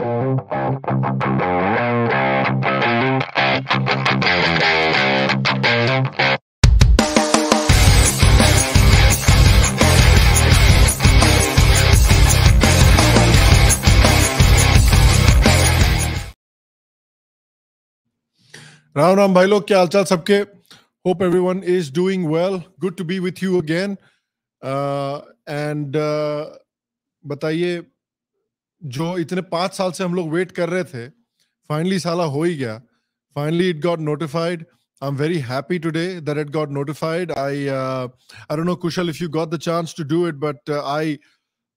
राम राम भाई लोग, क्या हालचाल सबके? Hope everyone is doing well good to be with you again and बताइए जो इतने पाँच साल से हम लोग वेट कर रहे थे फाइनली साला हो ही गया। Finally it got notified I am very happy today that it got notified I I don't know Kushal if you got the chance to do it but I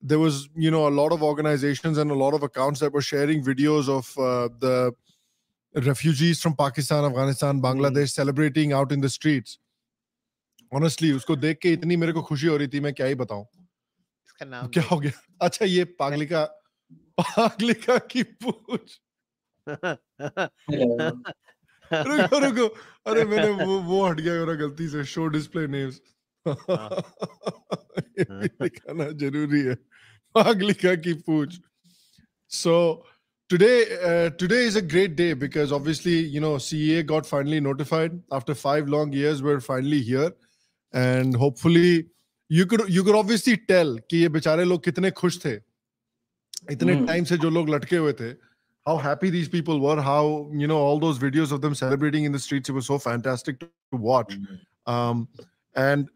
there was you know a lot of organisation and lot of account sharing videos of the refugees from Pakistan Afghanistan Bangladesh celebrating out in the street honestly उसको देख के इतनी मेरे को खुशी हो रही थी मैं क्या ही बताऊँ। क्या हो गया? अच्छा ये पागलिका पागलिका की पूछ रुको रुको अरे मैंने वो वो हट गया मेरा गलती से शो डिस्प्ले नेम्स दिखाना ज़रूरी है पागलिका की पूछ सो today uh, today is a great day because obviously you know CEA got finally notified after five long years we're finally here and hopefully you could you could obviously tell कि ये बेचारे लोग कितने खुश थे इतने Hmm. टाइम से जो लोग लटके हुए थे how happy these people were how you know all those videos of them celebrating in the streets it was so fantastic to, to watch um, and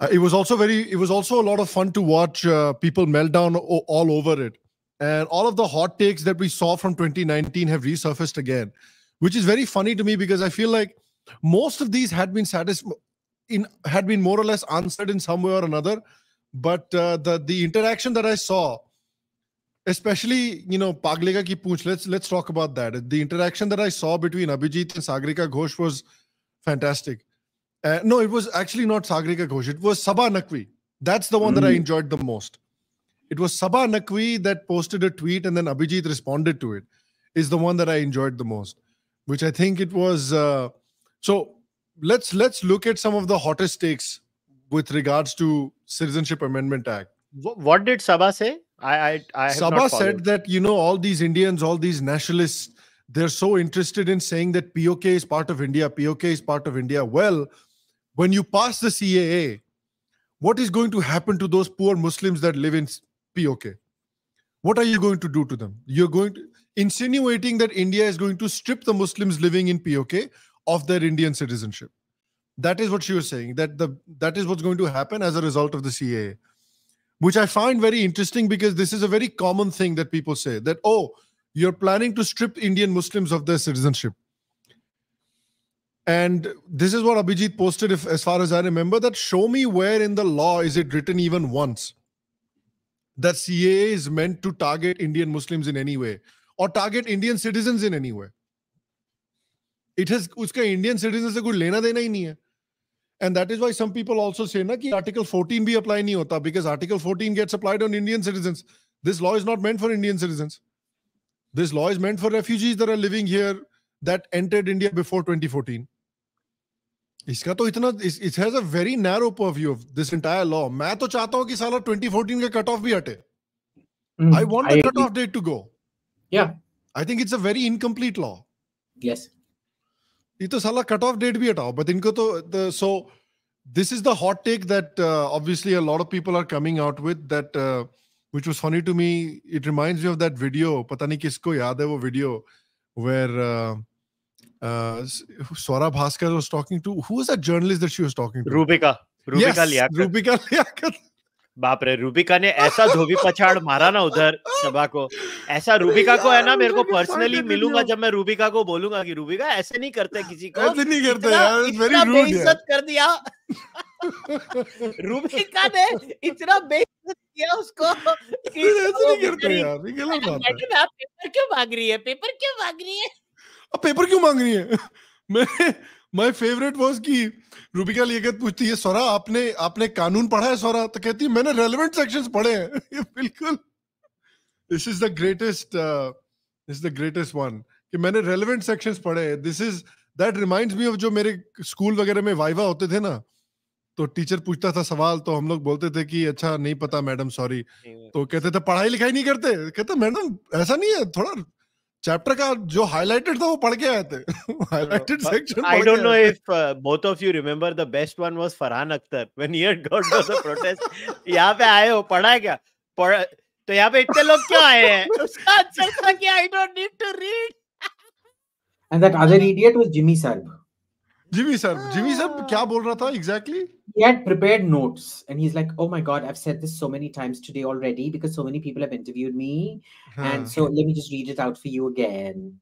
uh, it was also very it was also a lot of fun to watch uh, people melt down o- all over it and all of the hot takes that we saw from 2019 have resurfaced again which is very funny to me because i feel like most of these had been satisfied in had been more or less answered in some way or another but uh, the the interaction that i saw especially you know paglega ki pooch let's let's talk about that. The interaction that i saw between abhijit and sagarika ghose was fantastic. Uh, no it was actually not sagarika ghose. It was saba naqvi that's the one that i Mm. enjoyed the most. It was saba naqvi that posted a tweet and then abhijit responded to it is the one that i enjoyed the most which i think it was uh, so let's let's look at some of the hottest takes with regards to citizenship amendment act. Wh- What did Saba say? I I I have Saba said that you know all these Indians, all these nationalists, they're so interested in saying that POK is part of India. POK is part of India. Well, when you pass the CAA, what is going to happen to those poor Muslims that live in POK? What are you going to do to them? You're going to insinuating that India is going to strip the Muslims living in POK of their Indian citizenship. That is what she was saying. That the that is what's going to happen as a result of the CAA which I find very interesting because this is a very common thing that people say that, oh, you're planning to strip Indian Muslims of their citizenship. And this is what Abhijit posted, if, as far as I remember, that show me where in the law is it written even once that CAA is meant to target Indian Muslims in any way or target Indian citizens in any way. It has, uska Indian citizens se kuch lena dena hi nahi hai. And that is why some people also say na कि Article 14 भी apply नहीं होता because Article 14 gets applied on Indian citizens. This law is not meant for Indian citizens. This law is meant for refugees that are living here that entered India before 2014. इसका तो इतना it has a very narrow purview of this entire law. मैं तो चाहता हूँ कि साला 2014 का कट ऑफ भी हटे. Mm, I want I the agree. cut off date to go. Yeah. I think it's a very incomplete law. Yes. ये तो साला कट ऑफ डेट भी हटाओ बट इनको तो the so this is the hot take that uh, obviously a lot of people are coming out with that uh, which was funny to me it reminds me of that video पता नहीं किसको याद है वो video where uh, uh, Swara Bhaskar was talking to who was that journalist that she was talking to Rubika Rubika yes, Liaquat Rupika Liaquat. बाप रे रूबिका ने ऐसा धोबी पछाड़ मारा ना उधर सभा को। ऐसा रूबिका को है ना मेरे को पर्सनली मिलूँगा जब मैं रूबिका को बोलूँगा कि रूबिका ऐसे नहीं करते किसी को। ऐसे नहीं करते इतना- यार इतना बेइज्जत कर दिया। रूबिका ने इतना बेइज्जत किया उसको कि ऐसे नहीं करते यार ये गलत बात है। मैडम आप पेपर क्यों मांग रही है? पेपर क्यों मांग रही है? अब पेपर क्यों मांग रही है? मैं माय फेवरेट वाज कि रूबिका लियाकत पूछती है स्वरा आपने आपने कानून पढ़ा है स्वरा तो कहती है मैंने रेलेवेंट सेक्शंस पढ़े हैं. ये बिल्कुल। This is the greatest is the greatest one कि मैंने रेलेवेंट सेक्शंस पढ़े हैं। This is that reminds me of जो मेरे स्कूल वगैरह में वाइवा होते थे ना तो टीचर पूछता था सवाल तो हम लोग बोलते थे कि अच्छा नहीं पता मैडम सॉरी तो कहते थे पढ़ाई लिखाई नहीं करते? कहते मैडम ऐसा नहीं है थोड़ा चैप्टर का जो हाइलाइटेड था वो पढ़ के आए थे। Highlighted section I don't know if both of you remember the best one was Farhan Akhtar when he had got the protest यहाँ पे आए हो पढ़ा है क्या? पढ़ा तो यहाँ पे इतने लोग क्यों आए हैं? उसका आंसर था कि I don't need to read and that other idiot was Jimmy सार्ग Jimmy sir, Jimmy sir, क्या बोल रहा था exactly? He had prepared notes and he's like, Oh my God, I've said this so many times today already because so many people have interviewed me. हाँ। And so let me just read it out for you again.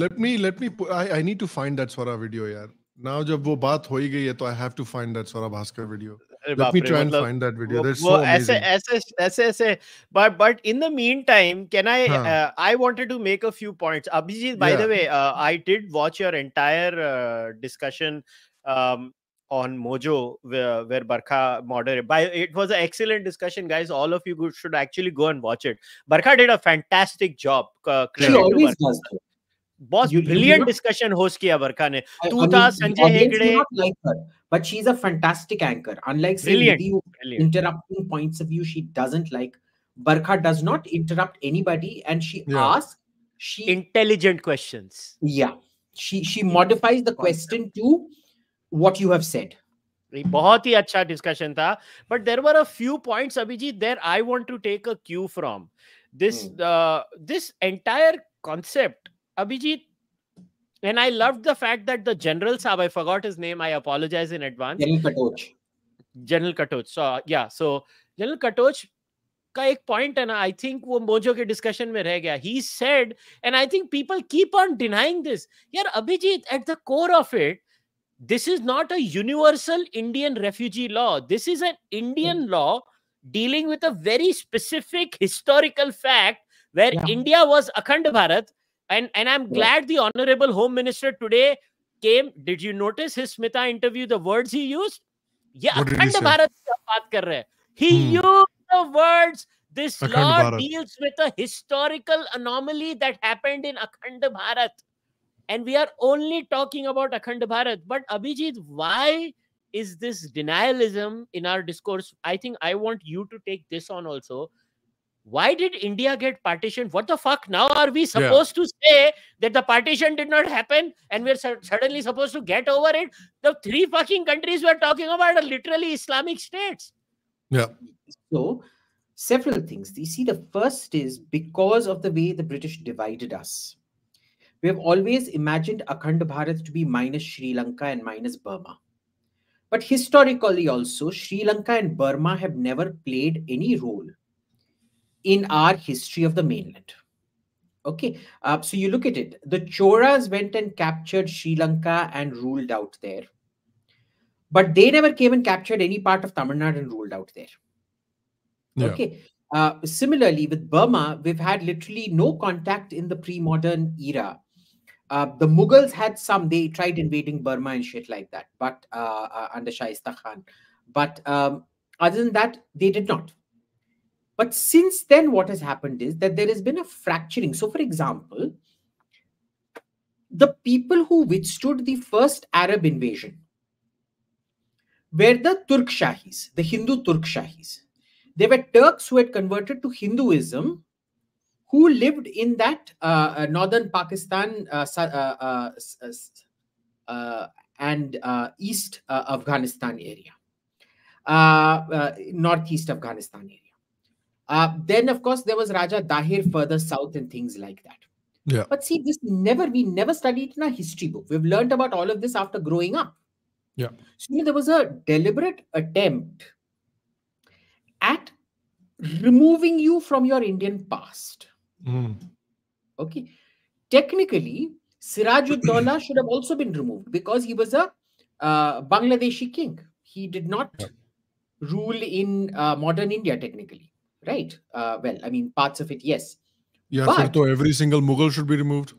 let me let me I, I need to find that Swara video yeah. now जब वो बात हो ही गई है तो I have to find that Swara Bhaskar video let बाप me रे, try and मतलब find that video वो, that's वो so ऐसे amazing ऐसे ऐसे ऐसे but but in the meantime can i हाँ. uh, i wanted to make a few points abhijit by the Yeah. way uh, i did watch your entire uh, discussion um on mojo where, where barkha moderated by it was an excellent discussion guys all of you go- should actually go and watch it barkha did a fantastic job uh, She credit to always Barkha. does. Though. बहुत You- you do brilliant not- discussion host किया बरखा ने I- तू I था mean, the Sanjay audience may Hegde not like her, but she's a fantastic anchor. Unlike say Brilliant. Nidhi, who brilliant interrupting points of view she doesn't like. Barkha does not interrupt anybody, and she Yeah. asks. She intelligent questions yeah. She she modifies the question to what you have said. ये बहुत ही अच्छा discussion था but there were a few points Abhijit there I want to take a cue from this this entire concept Abhijit and i loved the fact that the general sahab i forgot his name i apologize in advance Yanni Katoch. General Katoch so yeah so general Katoch का एक point है ना I think वो Mojo के discussion में रह गया ही said and I think people keep on denying this यार Abhijit at the core of it this is not a universal indian refugee law this is an indian law dealing with a very specific historical fact where Yeah. india was akhand bharat and and i'm Yeah. glad the honorable home minister today came did you notice his smita interview the words he used yeah What did he akhand say? bharat की हम बात कर रहे हैं he Hmm. used the words this Akhand law Bharat. deals with a historical anomaly that happened in akhand bharat and we are only talking about Akhand Bharat. But Abhijit, why is this denialism in our discourse? I think I want you to take this on also. why did India get partitioned? What the fuck? Now are we supposed to say that the partition did not happen and we're su- suddenly supposed to get over it? The three fucking countries we're talking about are literally Islamic states. Yeah. So, several things. You see, the first is because of the way the British divided us. We have always imagined Akhand Bharat to be minus Sri Lanka and minus Burma. But historically, also, Sri Lanka and Burma have never played any role in our history of the mainland. Okay, uh, so you look at it. The Cholas went and captured Sri Lanka and ruled out there. But they never came and captured any part of Tamil Nadu and ruled out there. Yeah. Okay. Uh, similarly, with Burma, we've had literally no contact in the pre modern era. Uh, the Mughals had some, they tried invading Burma and shit like that, but uh, uh, under Shaista Khan. But um, other than that, they did not. But since then, what has happened is that there has been a fracturing. So, for example, the people who withstood the first Arab invasion were the Turk Shahis, the Hindu Turk Shahis. They were Turks who had converted to Hinduism, who lived in that uh, uh, northern Pakistan uh, uh, uh, uh, and East Afghanistan area, northeast Afghanistan area. Uh, then, of course, there was Raja Dahir further south and things like that. Yeah. But see, this never we never studied in our history book. We've learned about all of this after growing up. Yeah. So you know, there was a deliberate attempt at removing you from your Indian past. Mm. Okay. Technically, Sirajuddaulah should have also been removed because he was a uh, Bangladeshi king. He did not Yeah. rule in uh, modern India, technically right? Uh, well, I mean, parts of it, yes. Yeah, but, so every single Mughal should be removed.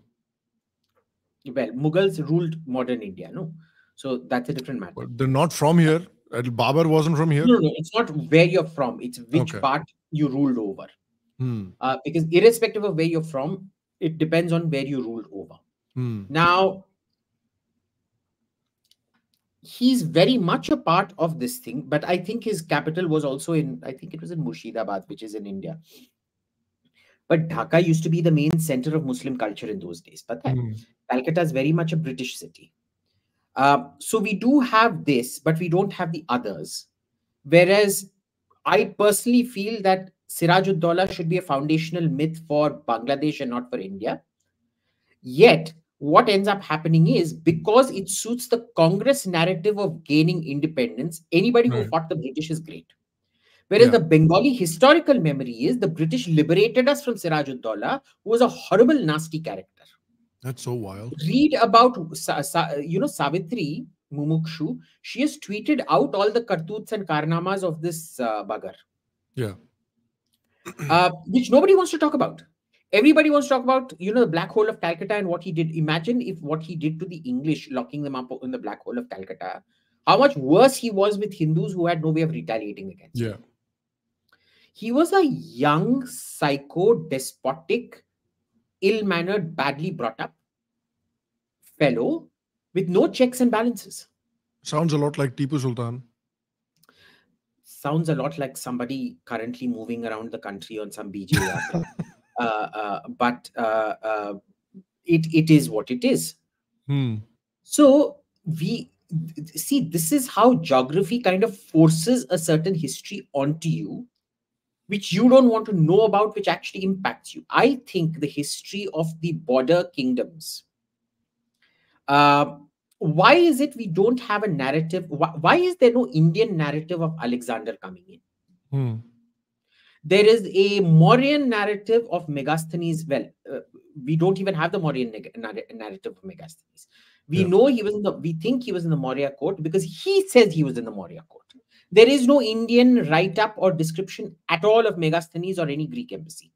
Well, Mughals ruled modern India, no? So that's a different matter. But they're not from here. Uh, Babar wasn't from here. No, no, it's not where you're from. It's which okay. part you ruled over. Hmm. Uh, because irrespective of where you're from, it depends on where you ruled over. Hmm. Now, he's very much a part of this thing, but I think his capital was also in, I think it was in Murshidabad, which is in India. But Dhaka used to be the main center of Muslim culture in those days. But Mm. Calcutta is very much a British city. Uh, so we do have this, but we don't have the others. Whereas I personally feel that Sirajuddaula should be a foundational myth for Bangladesh and not for India. Yet, what ends up happening is because it suits the Congress narrative of gaining independence, anybody who fought the British is great. Whereas Yeah. the Bengali historical memory is the British liberated us from Sirajuddaula, who was a horrible, nasty character That's so wild. read about you know Savitri Mumukshu. She has tweeted out all the kartoots and karnamas of this uh, bugger, Yeah. uh, which nobody wants to talk about. Everybody wants to talk about you know the black hole of Calcutta and what he did. Imagine if what he did to the English, locking them up in the black hole of Calcutta. How much worse he was with Hindus who had no way of retaliating against. him. Yeah. He was a young, psycho, despotic, ill mannered, badly brought up fellow with no checks and balances. Sounds a lot like Tipu Sultan. Sounds a lot like somebody currently moving around the country on some BJ. uh, uh, but uh, uh, it, it is what it is. Hmm. So we see this is how geography kind of forces a certain history onto you, which you don't want to know about, which actually impacts you. I think the history of the border kingdoms. Uh, why is it we don't have a narrative? Why, why is there no Indian narrative of Alexander coming in? Hmm there is a Mauryan narrative of Megasthenes. Well, uh, we don't even have the Mauryan neg- narr- narrative of Megasthenes. We Yeah. know he was in the. We think he was in the Maurya court because he says he was in the Maurya court. There is no Indian write-up or description at all of Megasthenes or any Greek embassy.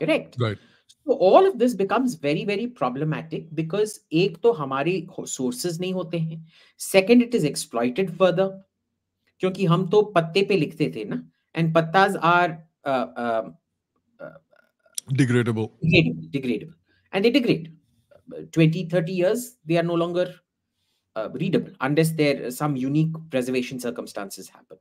Correct. Right. So all of this becomes very very problematic because एक तो हमारे sources नहीं होते हैं. Second, it is exploited further. क्योंकि हम तो पत्ते पे लिखते थे ना and pattas are uh, uh, Degradable. degradable, degradable. And they degrade. 20 30 years they are no longer uh, readable unless there some unique preservation circumstances happen.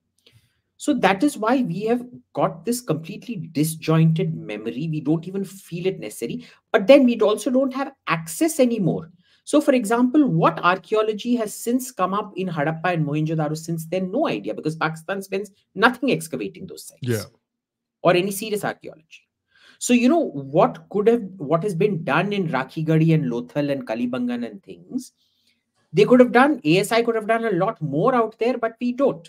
So that is why we have got this completely disjointed memory. We don't even feel it necessary. But then we also don't have access anymore so for example what archaeology has since come up in harappa and mohenjo-daro since then no idea because pakistan spends nothing excavating those sites Yeah. or any serious archaeology so you know what could have what has been done in Rakhigadi and Lothal and Kalibangan and things, they could have done. ASI could have done a lot more out there, but we don't.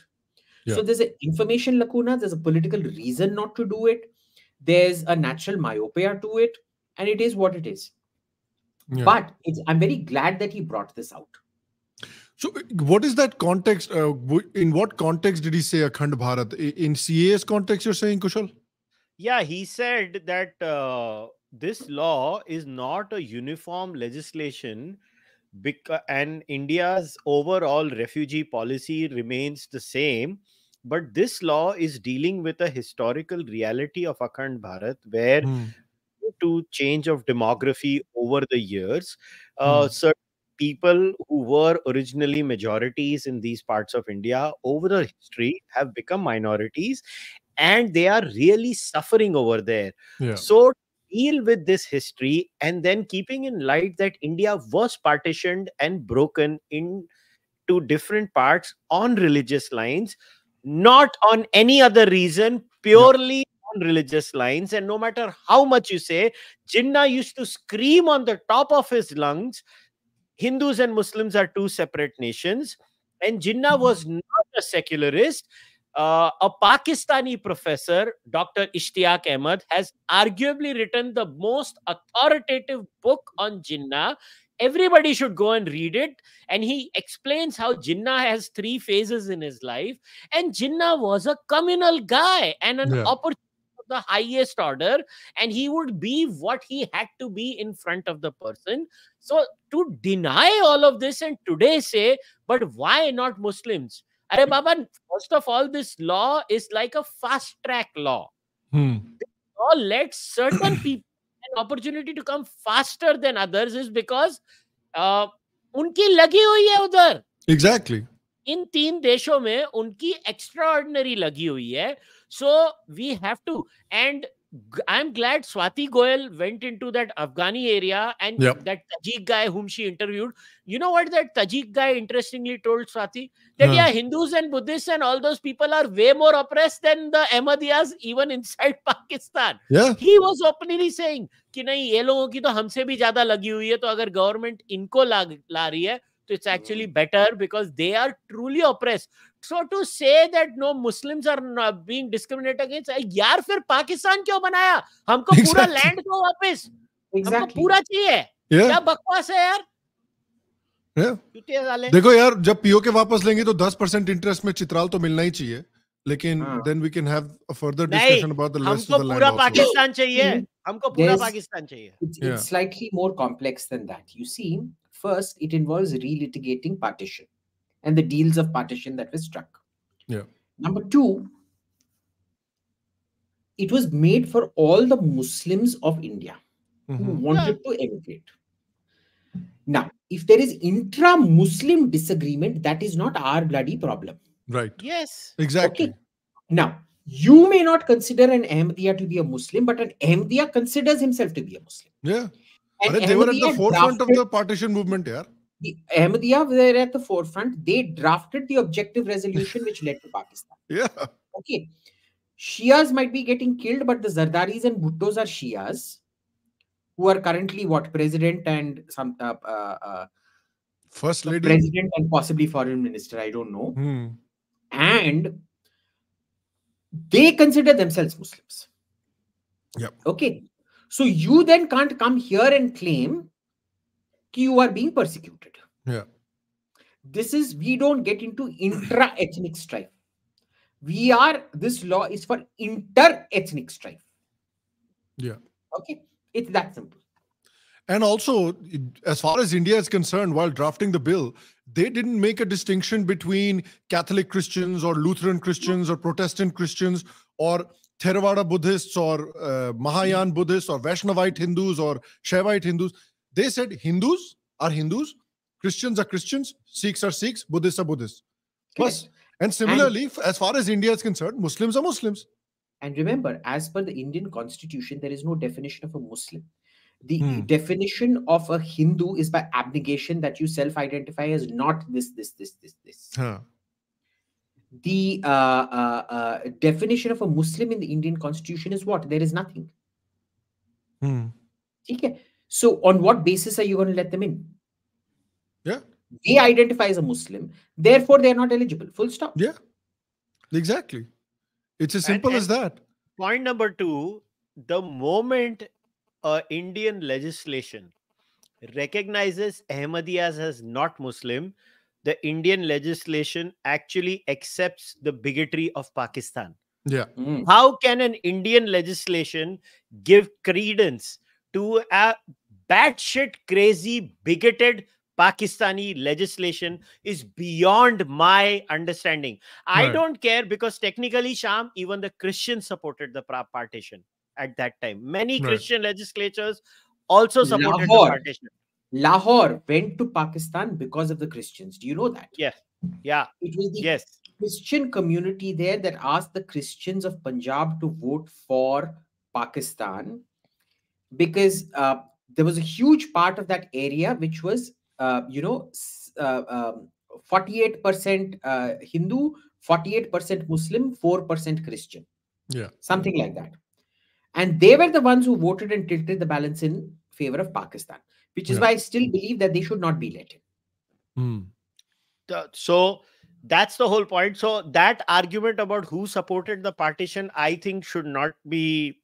Yeah. So there's an information lacuna. There's a political reason not to do it. There's a natural myopia to it, and it is what it is. Yeah. But it's, I'm very glad that he brought this out. So, what is that context? Uh, in what context did he say Akhand Bharat? In CAA's context, you're saying, Kushal? Yeah, he said that uh, this law is not a uniform legislation because and India's overall refugee policy remains the same. But this law is dealing with a historical reality of Akhand Bharat, where Hmm. To change of demography over the years, uh, certain people who were originally majorities in these parts of India over the history have become minorities, and they are really suffering over there. Yeah. So deal with this history and then keeping in light that India was partitioned and broken into different parts on religious lines, not on any other reason, purely on religious lines. And no matter how much you say, Jinnah used to scream on the top of his lungs Hindus and Muslims are two separate nations. And Jinnah was not a secularist. Uh, a Pakistani professor, Dr. Ishtiaq Ahmed, has arguably written the most authoritative book on Jinnah. Everybody should go and read it. And he explains how Jinnah has three phases in his life. And Jinnah was a communal guy and an Yeah. opportunity of the highest order. And he would be what he had to be in front of the person. So to deny all of this and today say, but why not Muslims? Are Baba, first of all, this law is like a fast track law. Hmm. Law lets certain people an opportunity to come faster than others is because uh, उनकी लगी हुई है उधर Exactly. इन तीन देशों में उनकी extra लगी हुई है so we have to and I'm glad Swati Goyal went into that Afghani area and Yep. that Tajik guy whom she interviewed. You know what that Tajik guy interestingly told Swati? That Huh. yeah, Hindus and Buddhists and all those people are way more oppressed than the Ahmadiyas even inside Pakistan. Yeah. He was openly saying कि नहीं ये लोगों की तो हमसे भी ज़्यादा लगी हुई है तो अगर गवर्नमेंट इनको ला ला रही है तो it's actually better because they are truly oppress so to say that no Muslims are being being against यार फिर पाकिस्तान क्यों बनाया हमको exactly. पूरा लैंड दो वापस exactly. हमको पूरा चाहिए yeah. क्या बकवास है यार yeah. देखो यार जब पीओ के वापस लेंगे तो 10 परसेंट इंटरेस्ट में चित्राल तो मिलना ही चाहिए। लेकिन then we can have a further discussion about the हमको पूरा पाकिस्तान चाहिए। हमको पूरा पाकिस्तान चाहिए। It's slightly more complex than that you see first it involves relitigating partition and the deals of partition that were struck. Yeah. Number two, it was made for all the Muslims of India who Mhm. wanted to emigrate. Now, if there is intra Muslim disagreement, that is not our bloody problem. Right. yes Exactly. Okay. Now, you may not consider an Ahmadiyya to be a Muslim, but an Ahmadiyya considers himself to be a Muslim. Yeah. And Arey, they were at the Ahmadiyya forefront of the partition movement, yeah. The Ahmadiyya were at the forefront. They drafted the objective resolution which led to Pakistan. Yeah. Okay. Shias might be getting killed, but the Zardaris and Bhuttos are Shias who are currently what president and some uh, uh, uh, First lady. president and possibly foreign minister. I don't know. Hmm. And they consider themselves Muslims. Yep. Okay. So you then can't come here and claim you are being persecuted. Yeah. This is we don't get into intra-ethnic strife. We are this law is for inter-ethnic strife. Yeah. Okay, it's that simple. And also, as far as India is concerned, while drafting the bill, they didn't make a distinction between Catholic Christians or Lutheran Christians or Protestant Christians or Theravada Buddhists or uh, Mahayan Buddhists or Vaishnavite Hindus or Shaivite Hindus. They said Hindus are Hindus, Christians are Christians, Sikhs are Sikhs, Buddhists are Buddhists. Plus, and similarly, f- as far as India is concerned, Muslims are Muslims. And remember, as per the Indian constitution, there is no definition of a Muslim. The Hmm. definition of a Hindu is by abnegation that you self-identify as not this, this, this, this, this. Huh. The uh, uh, uh, definition of a Muslim in the Indian constitution is what? There is nothing. Hmm. Okay. So on what basis are you going to let them in? Yeah. They identify as a Muslim, therefore they are not eligible. Full stop. Yeah. Exactly. It's as And- simple as that. point number two the moment uh, indian legislation recognizes ahmadiyyas as not muslim the indian legislation actually accepts the bigotry of pakistan Yeah. Mm. how can an indian legislation give credence to a batshit crazy bigoted pakistani legislation is beyond my understanding I Right. don't care because technically, Sham, even the Christians supported the partition at that time. Many Right. Christian legislatures also supported Lahore. the partition. Lahore went to Pakistan because of the Christians. Do you know that? Yeah. Yeah. It was the Yes. Christian community there that asked the Christians of Punjab to vote for Pakistan because uh, there was a huge part of that area which was, you know, s- uh, um, 48% uh, Hindu, 48% Muslim, 4% Christian. Yeah. Something like that. And they were the ones who voted and tilted the balance in favor of Pakistan, which is Yeah. why I still believe that they should not be let in. Hmm. So that's the whole point. So that argument about who supported the partition, I think, should not be.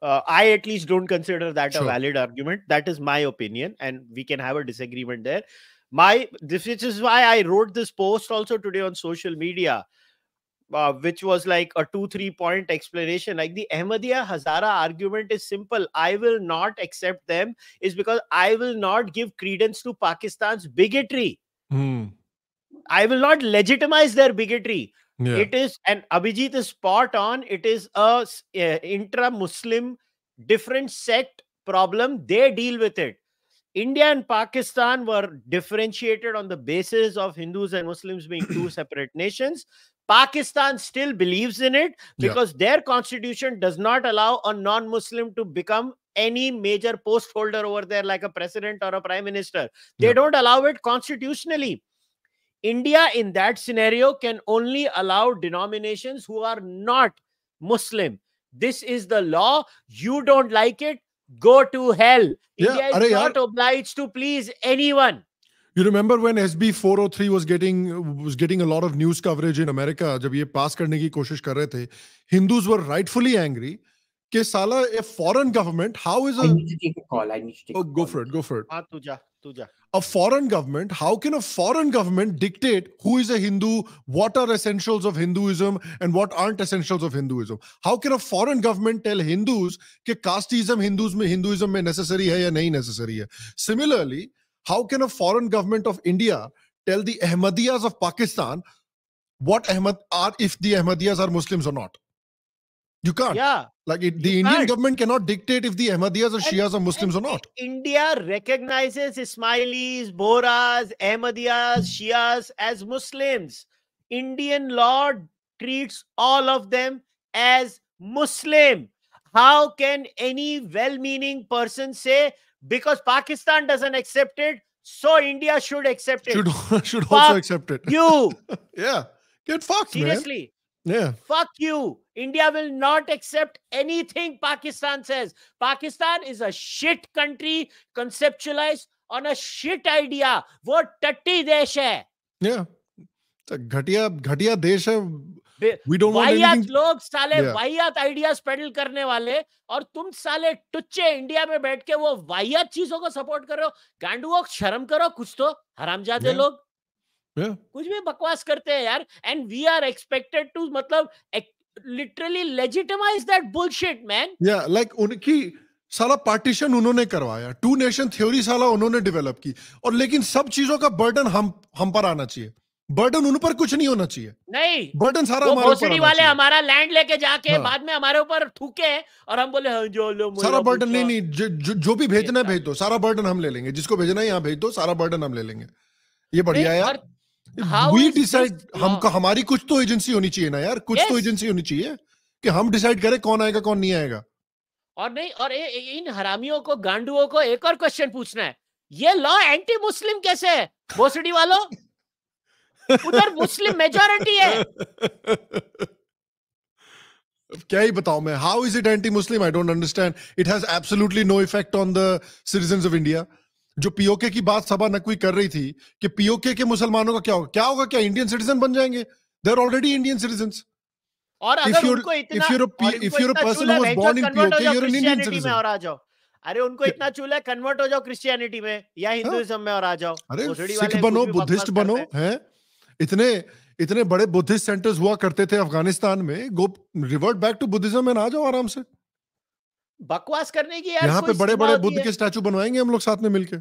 Uh, I at least don't consider that a valid argument. That is my opinion, and we can have a disagreement there. My this which is why I wrote this post also today on social media, uh, which was like a two three point explanation. Like the Ahmadiyya Hazara argument is simple. I will not accept them is because I will not give credence to Pakistan's bigotry. Hmm. I will not legitimize their bigotry. Yeah. It is, and Abhijit is spot on. It is a uh, intra-Muslim different sect problem. They deal with it. India and Pakistan were differentiated on the basis of Hindus and Muslims being two separate nations. Pakistan still believes in it Yeah. because their constitution does not allow a non Muslim to become any major post holder over there, like a president or a prime minister. They Yeah. don't allow it constitutionally. India, in that scenario, can only allow denominations who are not Muslim. This is the law. You don't like it, go to hell. Yeah, India is arey not yaar. obliged to please anyone. You remember when SB 403 was getting was getting a lot of news coverage in America जब ये पास करने की कोशिश कर रहे थे Hindus were rightfully angry कि साला a foreign government how is I a need to take a call. I need to take oh, a go call. for it go for it हाँ, तू जा, तू जा. a foreign government, how can a foreign government dictate who is a Hindu, what are essentials of Hinduism, and what aren't essentials of Hinduism? How can a foreign government tell Hindus that casteism Hindus mein, Hinduism mein necessary hai ya nahi necessary hai? Similarly, how can a foreign government of India tell the Ahmadiyas of Pakistan what Ahmad are if the Ahmadiyas are Muslims or not? You can't. Yeah like it, the you indian can't. government cannot dictate if the ahmadiyas or And- shias are muslims or not India recognizes Ismailis, Bohras, Ahmadiyas, Shias as Muslims. Indian law treats all of them as Muslim. How can any well meaning person say, because Pakistan doesn't accept it, so India should accept it? should should also accept it You, yeah get fucked seriously. man yeah Fuck you. India will not accept anything Pakistan says. Pakistan is a shit country conceptualized on a shit idea. वो टट्टी देश है yeah घटिया घटिया देश है we don't want वाहियात लोग साले Yeah. वाहियात आइडियाज़ पेडल करने वाले और तुम साले टुच्चे इंडिया में बैठ के वो वाहियात चीज़ों को सपोर्ट कर रहे हो गांडुओं शर्म करो कुछ तो हरामजादे Yeah. लोग yeah. कुछ भी बकवास करते हैं यार and we are expected to मतलब literally legitimise that bullshit man yeah like उनकी साला पार्टीशन उन्होंने करवाया टू नेशन थ्योरी साला उन्होंने डेवलप की और लेकिन सब चीज़ों का बर्डन हम हम पर आना चाहिए। बर्डन उन पर कुछ नहीं होना चाहिए। नहीं बर्डन सारा वो हमारे ऊपर वाले हमारा लैंड लेके जाके हाँ। बाद में हमारे ऊपर थूके और हम बोले हाँ, जो लो सारा बर्डन नहीं पुत्र। नहीं जो, जो, जो भी भेजना है भेज दो सारा बर्डन हम ले लेंगे जिसको भेजना है यहाँ भेज दो सारा बर्डन हम ले लेंगे। ये बढ़िया है यार। We decide? हमको हमारी कुछ तो एजेंसी होनी चाहिए ना यार। कुछ तो Yes. एजेंसी होनी चाहिए कि हम डिसाइड करें कौन आएगा कौन नहीं आएगा। और नहीं और ए, इन हरामियों को गांडुओं को एक और क्वेश्चन पूछना है। ये लॉ एंटी मुस्लिम कैसे है? भोसड़ी वालों? उधर मुस्लिम मेजोरिटी है। क्या ही बताऊँ मैं। How is it anti Muslim I don't understand it has absolutely no effect on the citizens of India जो पीओके की बात सभा नकवी कर रही थी कि पीओके के मुसलमानों का क्या होगा? क्या होगा? क्या इंडियन सिटीजन बन जाएँगे? They are already Indian citizens और अगर उनको इतना if you're a if you're a person है, who was born in POK, you're an Indian citizen. और आ जाओ। अरे उनको इतना चूल है कन्वर्ट हो जाओ क्रिश्चियनिटी में। या हिंदुइज्म में और आ जाओ। अरे सिख बनो बुद्धिस्ट बनो हैं। हैं? इतने इतने बड़े बुद्धिस्ट सेंटर्स हुआ करते थे अफ़गानिस्तान में। Go revert back to Buddhism में आ जाओ आराम से। बकवास करने की यार यहाँ पे बड़े बड़े बुद्ध के स्टैचू बनवाएँगे हम लोग साथ में मिलके।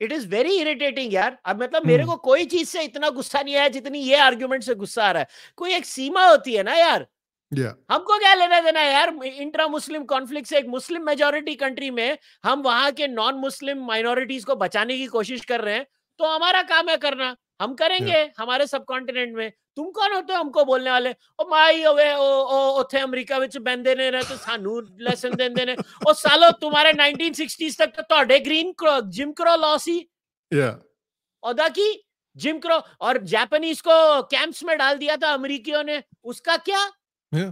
इट इज़ वेरी इरिटेटिंग यार। अब मतलब मेरे हम्म। को कोई चीज़ से इतना गुस्सा नहीं आया जितनी ये आर्ग्यूमेंट से गुस्सा आ रहा है। कोई एक सीमा होती है ना यार। या हमको क्या लेना देना यार? इंट्रा मुस्लिम कॉन्फ्लिक्ट से एक मुस्लिम मेजोरिटी कंट्री में हम वहाँ के नॉन मुस्लिम माइनॉरिटीज को बचाने की कोशिश कर रहे हैं तो हमारा काम है करना। हम करेंगे हमारे सब कॉन्टिनेंट में तुम कौन होते हो हमको बोलने वाले ओ माई ओवे ओ ओ ਉੱਥੇ ਅਮਰੀਕਾ ਵਿੱਚ ਬੰਦੇ ਨੇ ਨਾ ਤੇ ਸਾਨੂੰ ਲੈਸਨ ਦਿੰਦੇ ਨੇ ਉਹ ਸਾਲੋ तुम्हारे 1960s तक तो ਤੁਹਾਡੇ ग्रीन जिम करो लॉ सी या औदा की जिम करो और जापानीज को कैंप्स में डाल दिया था अमेरिकियों ने उसका क्या या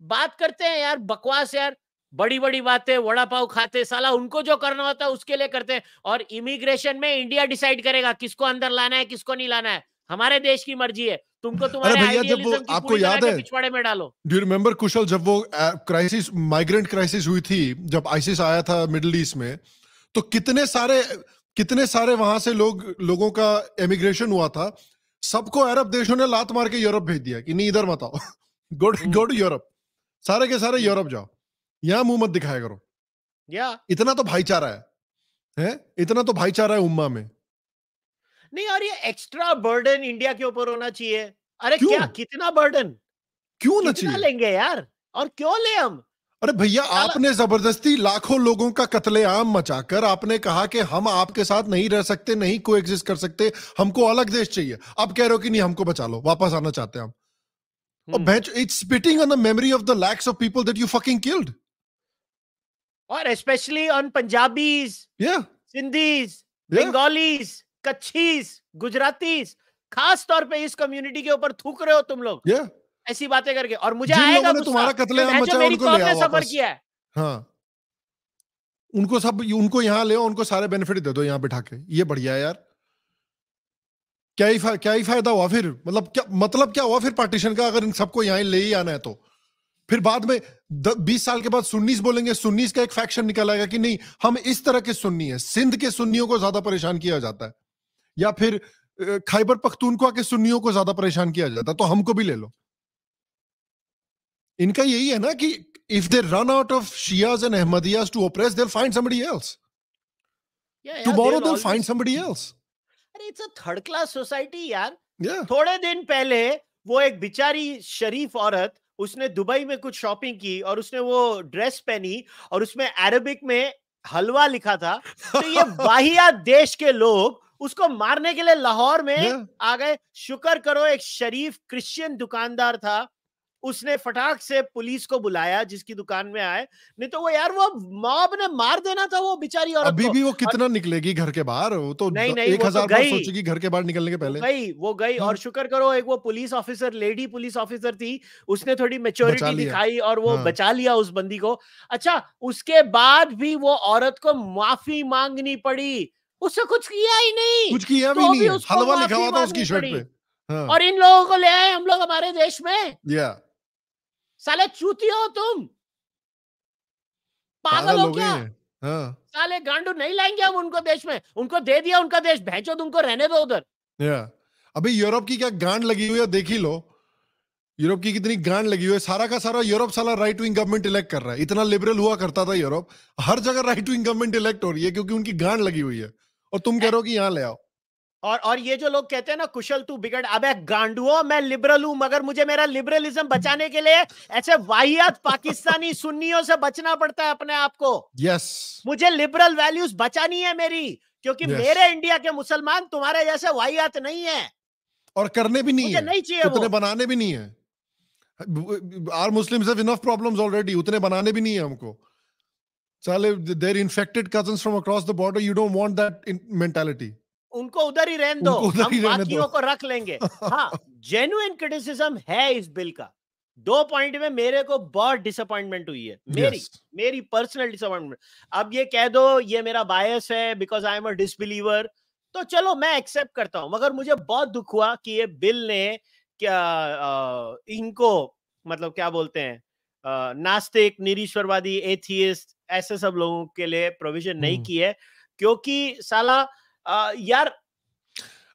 बात करते हैं यार बकवास यार बड़ी बड़ी बातें वड़ा पाव खाते साला उनको जो करना होता है उसके लिए करते हैं। और इमिग्रेशन में इंडिया डिसाइड करेगा किसको अंदर लाना है किसको नहीं लाना है। हमारे देश की मर्ज़ी है। तुमको तुम्हारे भैया, जब वो आपको याद है? पिछवाड़े में डालो। डू रिमेम्बर कुशल जब वो क्राइसिस माइग्रेंट क्राइसिस हुई थी जब आईसिस आया था मिडिल ईस्ट में तो कितने सारे कितने सारे वहाँ से लोग लोगों का एमिग्रेशन हुआ था। सबको अरब देशों ने लात मार के यूरोप भेज दिया कि नहीं इधर मत आओ। गो हम्म। गो टू यूरोप सारे के सारे यूरोप जाओ। यहाँ मुँह मत दिखाया करो। या। इतना तो भाईचारा है हैं? इतना तो भाईचारा है उम्मा में। नहीं और ये एक्स्ट्रा बर्डन इंडिया के ऊपर होना चाहिए। अरे क्यों? क्या कितना बर्डन क्यों ना चाहिए? लेंगे यार? और क्यों ले हम? अरे भैया आपने ज़बरदस्ती लाखों लोगों का कत्लेआम मचाकर आपने कहा कि हम आपके साथ नहीं रह सकते नहीं को एग्जिस्ट कर सकते हमको अलग देश चाहिए। अब कह रहे हो कि नहीं हमको बचा लो वापस आना चाहते हैं हम। It's spitting on the memory of the lakhs of people that you fucking killed और स्पेशली ऑन पंजाबीज या सिंधीज Yeah. बंगालीज कच्छीज गुजरातीज खास तौर पे इस कम्युनिटी के ऊपर थूक रहे हो तुम लोग। या ऐसी बातें करके। और मुझे आएगा तुम्हारा कत्लेआम मेरी उनको ले आओ सफ़र किया है। हाँ। उनको सब उनको यहाँ ले उनको सारे बेनिफिट दे दो यहाँ बिठा के। ये बढ़िया है यार। क्या ही क्या ही फ़ायदा हुआ फिर? मतलब क्या मतलब क्या हुआ फिर पार्टीशन का? अगर इन सबको यहाँ ले ही आना है तो। फिर बाद में बीस साल के बाद सुन्नीस बोलेंगे सुन्नीस का एक फैक्शन निकल आएगा कि नहीं हम इस तरह के सुन्नी है सिंध के सुन्नियों को ज़्यादा परेशान किया जाता है या फिर खैबर पख्तूनख्वा के सुन्नियों को ज़्यादा परेशान किया जाता है तो हमको भी ले लो इनका यही है ना कि if they run out of to oppress, they'll find somebody else. Yeah, yeah, Tomorrow they'll they'll always- find somebody else. अरे it's a third class society यार Yeah. थोड़े दिन पहले वो एक बिचारी शरीफ औरत उसने दुबई में कुछ शॉपिंग की और उसने वो ड्रेस पहनी और उसमें अरबिक में हलवा लिखा था। तो ये बाहिया देश के लोग उसको मारने के लिए लाहौर में Yeah. आ गए। शुक्र करो एक शरीफ क्रिश्चियन दुकानदार था। उसने फटाक से पुलिस को बुलाया जिसकी दुकान में आए। नहीं तो वो यार वो मॉब ने मार देना था वो बेचारी औरत अभी भी वो कितना निकलेगी घर के बाहर? वो तो नहीं, नहीं, एक वो तो हज़ार बार गई। सोचेगी घर के बाहर निकलने के पहले। गई वो गई हाँ। और शुक्र करो एक वो police officer lady police officer थी उसने थोड़ी मेच्योरिटी दिखाई और वो हाँ। बचा लिया उस बंदी को। अच्छा उसके बाद भी वो औरत को माफ़ी मांगनी पड़ी। उसने कुछ किया ही नहीं। कुछ किया भी तो नहीं हलवा लिखा हुआ था उसकी शर्ट पे। हाँ। और इन लोगों को ले आए हम लोग हमारे देश में। या। साले चूती हो तुम। पागल हो हो क्या? हाँ। साले गांडू नहीं लाएँगे हम उनको देश में। उनको दे दिया उनका देश भैंचो तुमको रहने दो उधर। या। अभी यूरोप की क्या गांड लगी हुई है देख ही लो। यूरोप की कितनी गांड लगी हुई है। सारा का सारा यूरोप साला राइट विंग गवर्नमेंट इलेक्ट कर रहा है। इतना लिबरल हुआ करता था यूरोप। हर जगह राइट विंग गवर्नमेंट इलेक्ट हो रही है क्योंकि उनकी गांड लगी हुई है। और तुम कह रहे हो कि यहाँ ले आओ। और और ये जो लोग कहते हैं ना कुशल तू बिगड़ अबे गांडुओ मैं लिबरल हूँ मगर मुझे मेरा लिबरलिज्म बचाने के लिए ऐसे वाहियात पाकिस्तानी सुन्नियों से बचना पड़ता है अपने आप को। Yes yes. मुझे लिबरल वैल्यूज़ बचानी है मेरी क्योंकि Yes. मेरे इंडिया के मुसलमान तुम्हारे जैसे वाहियात नहीं है। और करने भी नहीं है। नहीं चाहिए उतने बनाने भी नहीं है। Are Muslims have enough problems already उतने बनाने भी नहीं है हमको। साले their infected cousins from across the border you don't want that mentality उनको उधर ही रहने दो हम बाकियों को रख लेंगे। हाँ जेन्युइन क्रिटिसिज्म है इस बिल का। दो पॉइंट में मेरे को बहुत डिसअपॉइंटमेंट हुई है। मेरी yes. मेरी पर्सनल डिसअपॉइंटमेंट अब ये कह दो ये मेरा बायस है because I am a disbeliever तो चलो मैं एक्सेप्ट करता हूँ मगर मुझे बहुत दुख हुआ कि ये बिल ने क्या अ, इनको मतलब क्या बोलते हैं नास्तिक निरीश्वरवादी एथियस्ट ऐसे सब लोगों के लिए प्रोविज़न नहीं हम्म। की है। क्योंकि साला यार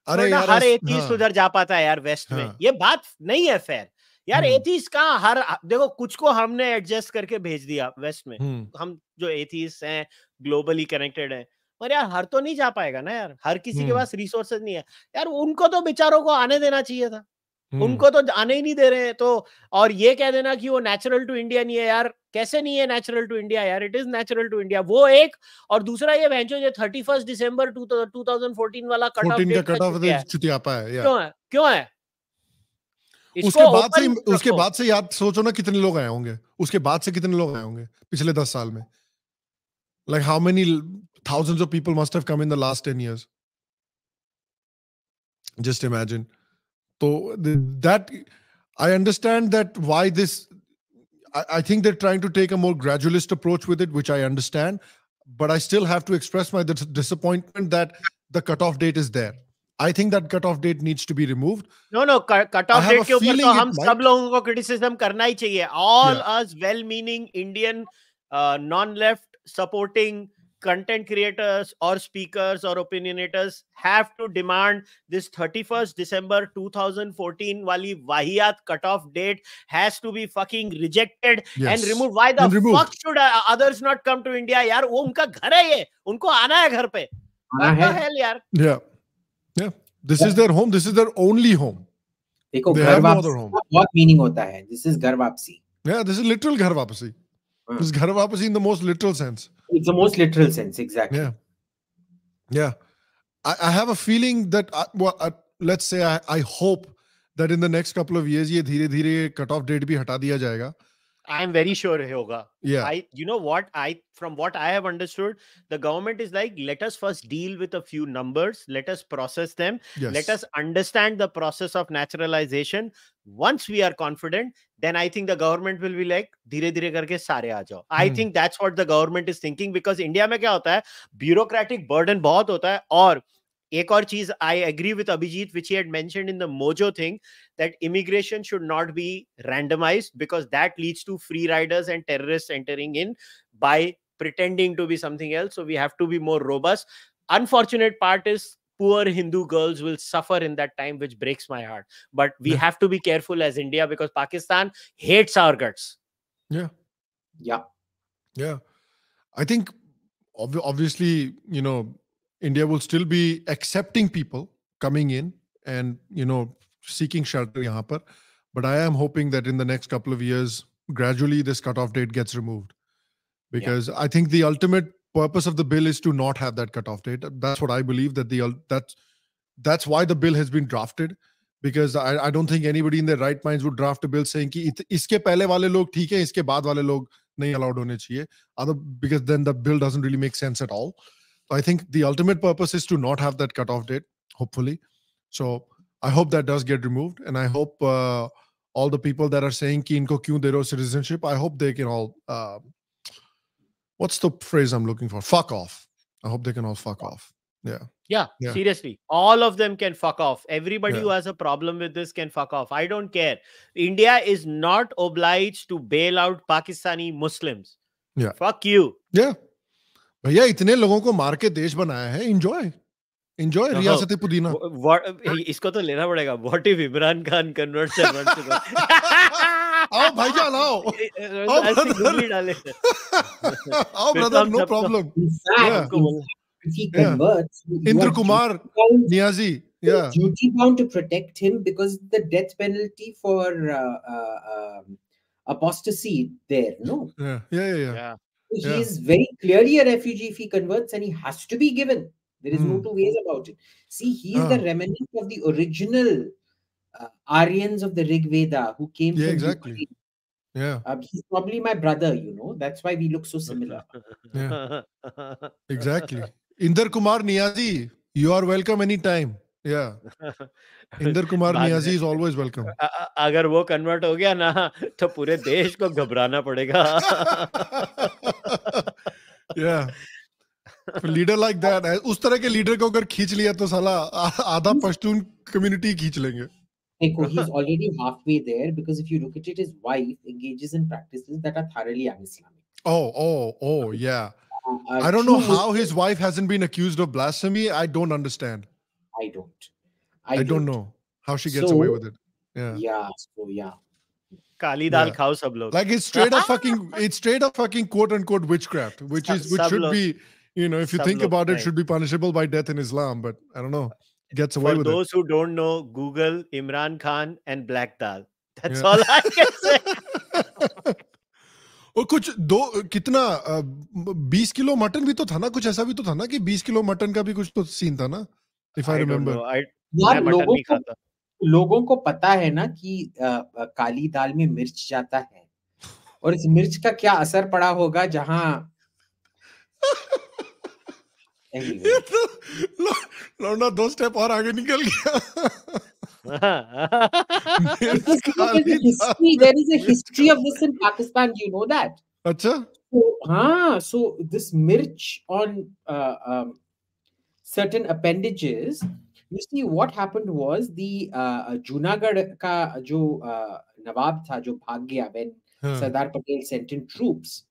अरे यार हर ऐस- हाँ, उधर जा पाता है यार वेस्ट हाँ। में। ये बात नहीं है फेयर यार एथीस का हर देखो कुछ को हमने एडजस्ट करके भेज दिया वेस्ट में। हम्म, हम जो एथीस हैं ग्लोबली कनेक्टेड हैं पर यार हर तो नहीं जा पाएगा ना यार। हर किसी के हम्म। पास रिसोर्सेज नहीं है। यार उनको तो बेचारों को आने देना चाहिए था। हम्म, उनको तो आने ही नहीं दे रहे हैं तो और ये कह देना कि वो नेचुरल टू इंडिया नहीं है यार। कैसे नहीं है नेचुरल टू इंडिया यार? It is natural to India वो एक और दूसरा ये वेंचर जो thirty first December two thousand fourteen वाला कट ऑफ़ 14 का कट ऑफ़ चुतियापा है क्यों है? क्यों है? उसके बाद से उसके बाद से याद सोचो ना कितने लोग आए होंगे। उसके बाद से कितने लोग आए होंगे पिछले दस साल में। Like how many thousands of people must have come in the last 10 years? Just imagine so th- that i understand that why this I, I think they're trying to take a more gradualist approach with it which i understand but i still have to express my dis- disappointment that the cutoff date is there i think that cutoff date needs to be removed no no cut I of have date a के ऊपर feeling तो it हम might- सब लोगों को criticism करना ही चाहिए all Yeah. Us well meaning Indian non left supporting content creators or speakers or opinionators have to demand this 31st December 2014 wali wahiyat cutoff date has to be fucking rejected yes. and removed. Why the And removed. fuck should uh, others not come to India? यार वो उनका घर है ये उनको आना है घर पे आना What है hell यार yeah yeah this yeah. is their home this is their only home देखो They घर have no वापसी other home. का बहुत मीनिंग होता है दिस इज़ घर वापसी yeah this is literal ghar wapsi Hmm. It's ghar wapasi in the most literal sense. It's the most literal sense, exactly. Yeah. Yeah. I, I have a feeling that, I, well, uh, let's say, I, I hope that in the next couple of years, ये धीरे धीरे cut off date भी हटा दिया जाएगा. I am very sure hoga. Yeah. I, you know what? I, from what I have understood, the government is like, let us first deal with a few numbers, let us process them, yes. let us understand the process of naturalization. Once we are confident, then I think the government will be like, धीरे धीरे करके सारे आ जाओ. I Hmm. think that's what the government is thinking because India में क्या होता है? Bureaucratic burden बहुत होता है और एक और चीज I agree with Abhijit, which he had mentioned in the Mojo thing, that immigration should not be randomized because that leads to free riders and terrorists entering in by pretending to be something else. So we have to be more robust. Unfortunate part is poor Hindu girls will suffer in that time, which breaks my heart. But we Yeah. have to be careful as India because Pakistan hates our guts. Yeah. Yeah. Yeah. I think ob- obviously, you know, India will still be accepting people coming in and, you know, seeking shelter yahan par. But I am hoping that in the next couple of years, gradually this cutoff date gets removed. Because I think the ultimate purpose of the bill is to not have that cutoff date. That's what I believe that the ul- that's that's why the bill has been drafted. Because I, I don't think anybody in their right minds would draft a bill saying कि इत, इसके पहले वाले लोग ठीक है इसके बाद वाले लोग नहीं allowed होने चाहिए other because then the bill doesn't really make sense at all so i think the ultimate purpose is to not have that cutoff date hopefully so i hope that does get removed and i hope uh, all the people that are saying ki inko kyun de citizenship i hope they can all uh, what's the phrase i'm looking for fuck off i hope they can all fuck off yeah Yeah, Yeah. seriously. All of them can fuck off. Everybody Yeah. who has a problem with this can fuck off. I don't care. India is not obliged to bail out Pakistani Muslims. Yeah. Fuck you. yeah भैया इतने लोगों को मार के देश बनाया है enjoy enjoy रियासत पुदीना। इसको तो लेना पड़ेगा what if Imran Khan convert से आओ भाई जान आओ आओ ब्रदर आओ brother no problem Indra Kumar Niazi duty bound to protect him because the death penalty for apostasy there no या या या he Yeah. is very clearly a refugee if he converts, and he has to be given. There is no Hmm. two ways about it. See, he is Ah. the remnant of the original uh, Aryans of the Rig Veda who came Yeah, from exactly. Ukraine. yeah Uh, he's probably my brother, you know. That's why we look so similar. exactly Inder Kumar Niazi you are welcome anytime yeah Inder Kumar बाद Niazi में- is always welcome अ- अ- अगर वो convert हो गया ना तो पूरे देश को घबराना पड़ेगा yeah a leader like that eh, उस तरह के लीडर को अगर खींच लिया तो साला आधा पश्तून कम्युनिटी खींच लेंगे Eko, he's already halfway there because if you look at it, his wife engages in practices that are thoroughly un-Islamic. oh oh oh yeah Uh, uh, I don't know how his wife hasn't been accused of blasphemy I don't understand I don't. I, don't know how she gets away So- with it yeah Yeah. So yeah. Kali dal Yeah. खाओ सब लोग like it's straight up fucking it's straight up fucking quote unquote witchcraft which Sab- is which sab should log- be you know if you sab think log about it khaye. should be punishable by death in islam but i don't know gets away For with it those who don't know, Google Imran Khan and Black Dal. That's Yeah. all I can say. और कुछ दो कितना बीस kilo mutton भी तो था ना कुछ ऐसा भी तो था ना कि बीस किलो मटन का भी कुछ तो सीन था ना इफ़ आई रिमेम्बर यार लोगों को लोगों को पता है ना कि आ, काली दाल में मिर्च जाता है और इस मिर्च का क्या असर पड़ा होगा जहाँ तो लौंडा दो स्टेप और आगे निकल गया। अच्छा। हाँ so this mirch on certain appendages. You see what happened was the uh, uh Junagadh ka jo uh, nawab tha jo bhag gaya when Sadar Sardar Patel sent in troops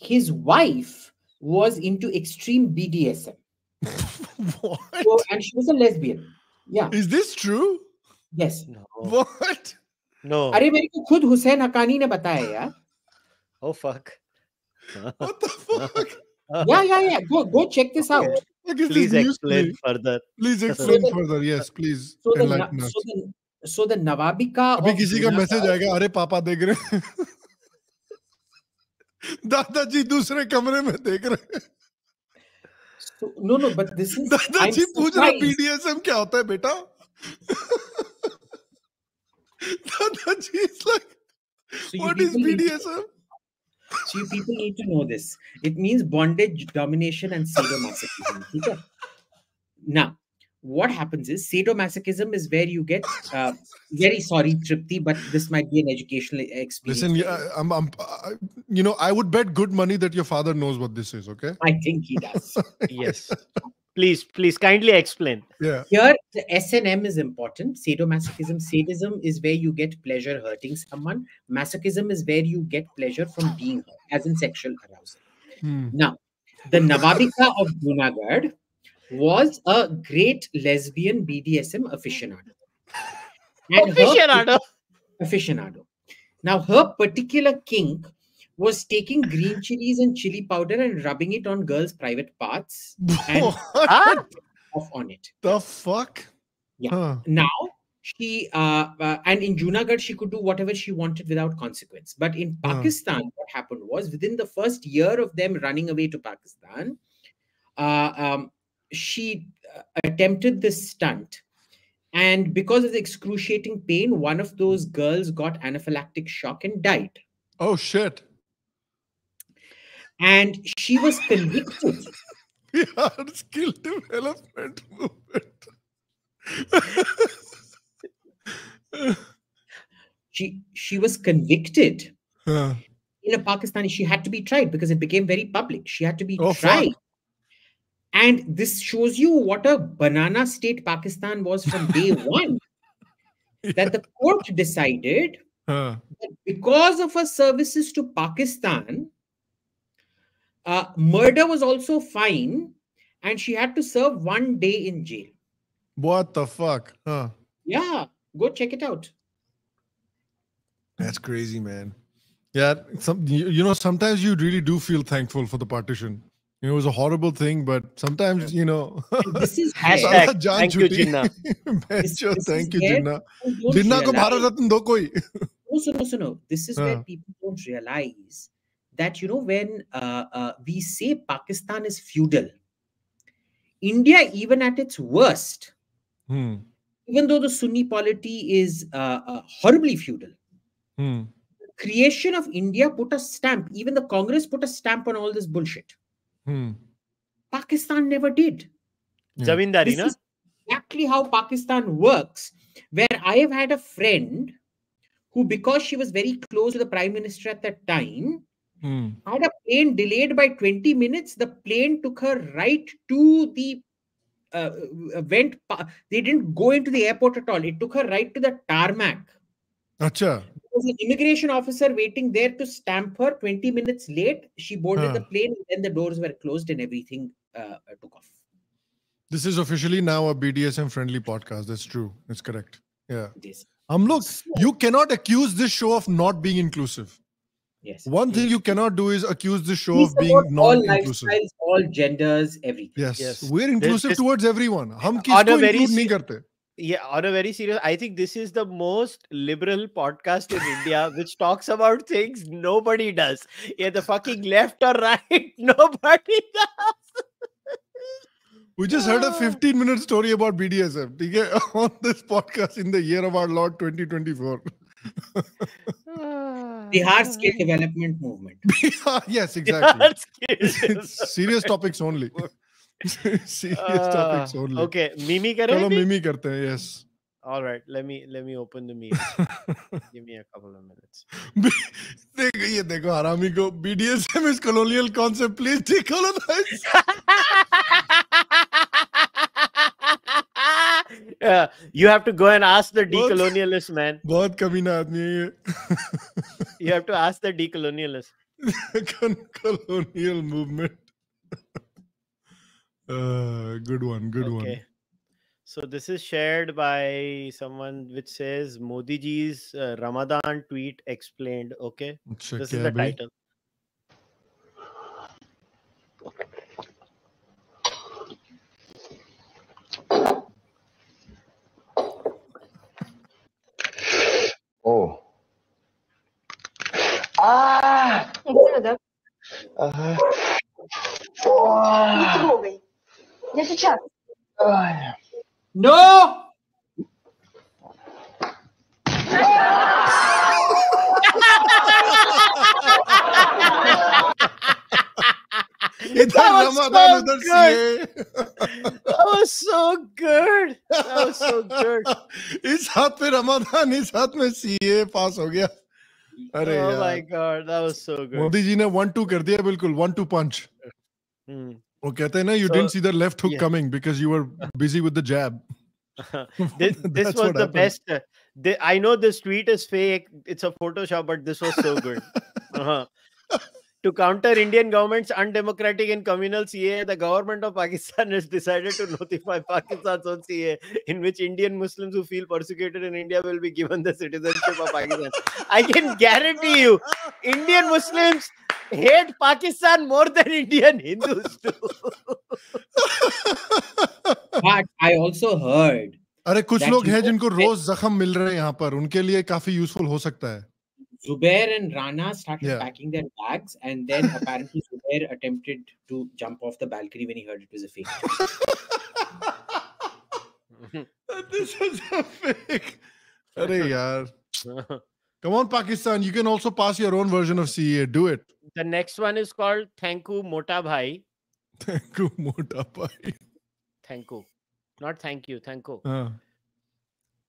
his wife was into extreme BDSM what? So, and she was a lesbian. Yeah. Is this true? Yes. No. what? No. are mere ko khud Husain Haqqani ne bataya oh fuck. What the fuck? Yeah, yeah, yeah. Go, go check this out. Is this Please explain further. Please explain the- further. Yes, please So the, enlighten Na- us. so the, so the Nawabika. अभी किसी का message आएगा अरे पापा देख रहे हैं दादाजी दूसरे कमरे में देख रहे हैं So, no, no, but this is. I'm दादाजी पूछ रहे. बीडीएसएम क्या होता है बेटा दादाजी is like So what is BDSM So you people need to know this. It means bondage, domination, and sadomasochism. Okay? Now, what happens is sadomasochism is where you get uh, very sorry tripti but this might be an educational experience listen yeah, I'm, I'm, I, you know i would bet good money that your father knows what this is okay i think he does yes please, please kindly explain. Yeah. Here, the SNM is important. Sadomasochism, sadism is where you get pleasure hurting someone. Masochism is where you get pleasure from being hurt, as in sexual arousal. Hmm. Now, the Navabika of Junagadh was a great lesbian BDSM aficionado. And her- Aficionado. aficionado. Now, her particular kink was taking green chilies and chili powder and rubbing it on girls' private parts And- What off on it. the fuck? Yeah. Huh. Now, she uh, uh, and in Junagadh she could do whatever she wanted without consequence. But in Huh. Pakistan, what happened was within the first year of them running away to Pakistan, uh, um, she uh, attempted this stunt. And because of the excruciating pain, one of those girls got anaphylactic shock and died. Oh shit. And she was convicted. Yeah, skill development movement. She she was convicted Huh. in a Pakistani, she had to be tried because it became very public. She had to be Oh, fuck. tried. And this shows you what a banana state Pakistan was from day one. That the court decided Huh. that because of her services to Pakistan, uh, murder was also fine, and she had to serve one day in jail. What the fuck? Huh. Yeah, go check it out. That's crazy, man. Yeah, some you know sometimes you really do feel thankful for the partition. You know, it was a horrible thing, but sometimes you know. this is hashtag. Thank you, Jinnah. this, this thank you, Jinnah. Jinnah ko Bharat do koi. No, suno, suno. This is where people don't realize that you know when uh, uh, we say Pakistan is feudal, India, even at its worst, Hmm. even though the Sunni polity is uh, uh, horribly feudal, Hmm. creation of India put a stamp. Even the Congress put a stamp on all this bullshit. Hmm. Pakistan never did. Yeah. Zamindari, This na? is exactly how Pakistan works. Where I have had a friend who, because she was very close to the prime minister at that time, Hmm. had a plane delayed by 20 minutes. The plane took her right to the uh, uh, went. pa- They didn't go into the airport at all. It took her right to the tarmac. Acha. There was an immigration officer waiting there to stamp her. 20 minutes late, she boarded the plane, and then the doors were closed and everything uh, uh, took off. This is officially now a BDSM friendly podcast. That's true. That's correct. Yeah. This. Um, look, you cannot accuse this show of not being inclusive. Yes. One thing you cannot do is accuse this show We of being support all non-inclusive. lifestyles, all genders, everything. Yes, Yes. we're inclusive this- towards everyone. हम On a किसको very include नहीं se- करते. Yeah, on a very serious, I think this is the most liberal podcast in India which talks about things nobody does. Yeah, the fucking left or right, nobody does. We just heard a Ah. 15 minute story about BDSM ठीक है, on this podcast in the year of our Lord 2024. Bihar Skill Development Movement. yes, exactly. Serious topics only. serious topics Ah, only. Okay, Mimi kare चलो? मिमी करते हैं yes. All right, let me let me open the meme. Give me a couple of minutes. देखो ये देखो हरामी को BDSM is colonial concept. Please decolonize. yeah, you have to go and ask the What? decolonialist man. बहुत कमीना आदमी है ये. You have to ask the decolonialist. Con- colonial movement. Uh, good one, good one. Okay. So this is shared by someone which says Modi ji's uh, Ramadan tweet explained. Okay, अच्छा this क्या is है the भाई? title. О. А! Да, да. Ага. Не трогай. Я сейчас. Ну! No! इधर That was Ramadan so उधर good. CA That was so good. That was so good. इस हाथ पे Ramadan इस हाथ में सीए पास हो गया अरे oh my यार god, that was so good. Modi ji ने वन टू कर दिया बिल्कुल वन टू पंच Hmm. वो कहते हैं ना you So, didn't see the left hook yeah. Coming because you were busy with the jab this, this That's was what the happened. best. uh, the, I know this tweet is fake. It's a Photoshop, but this was so good. Uh-huh. To counter Indian government's undemocratic and communal CA, the government of Pakistan has decided to notify Pakistan's own CA, in which Indian Muslims who feel persecuted in India will be given the citizenship of Pakistan. I can guarantee you, Indian Muslims hate Pakistan more than Indian Hindus do. But I also heard अरे कुछ लोग हैं जिनको रोज जख्म मिल रहे हैं यहाँ पर उनके लिए काफ़ी यूजफुल हो सकता है Zubair and Rana started yeah. packing their bags, and then apparently Zubair attempted to jump off the balcony when he heard it was a fake. this is a fake. Array, yaar. Come on, Pakistan. You can also pass your own version of CAA. Do it. The next one is called Thanku Mota Bhai. Thanku Mota Bhai. Thanku. Not thank you. Thanku. Uh.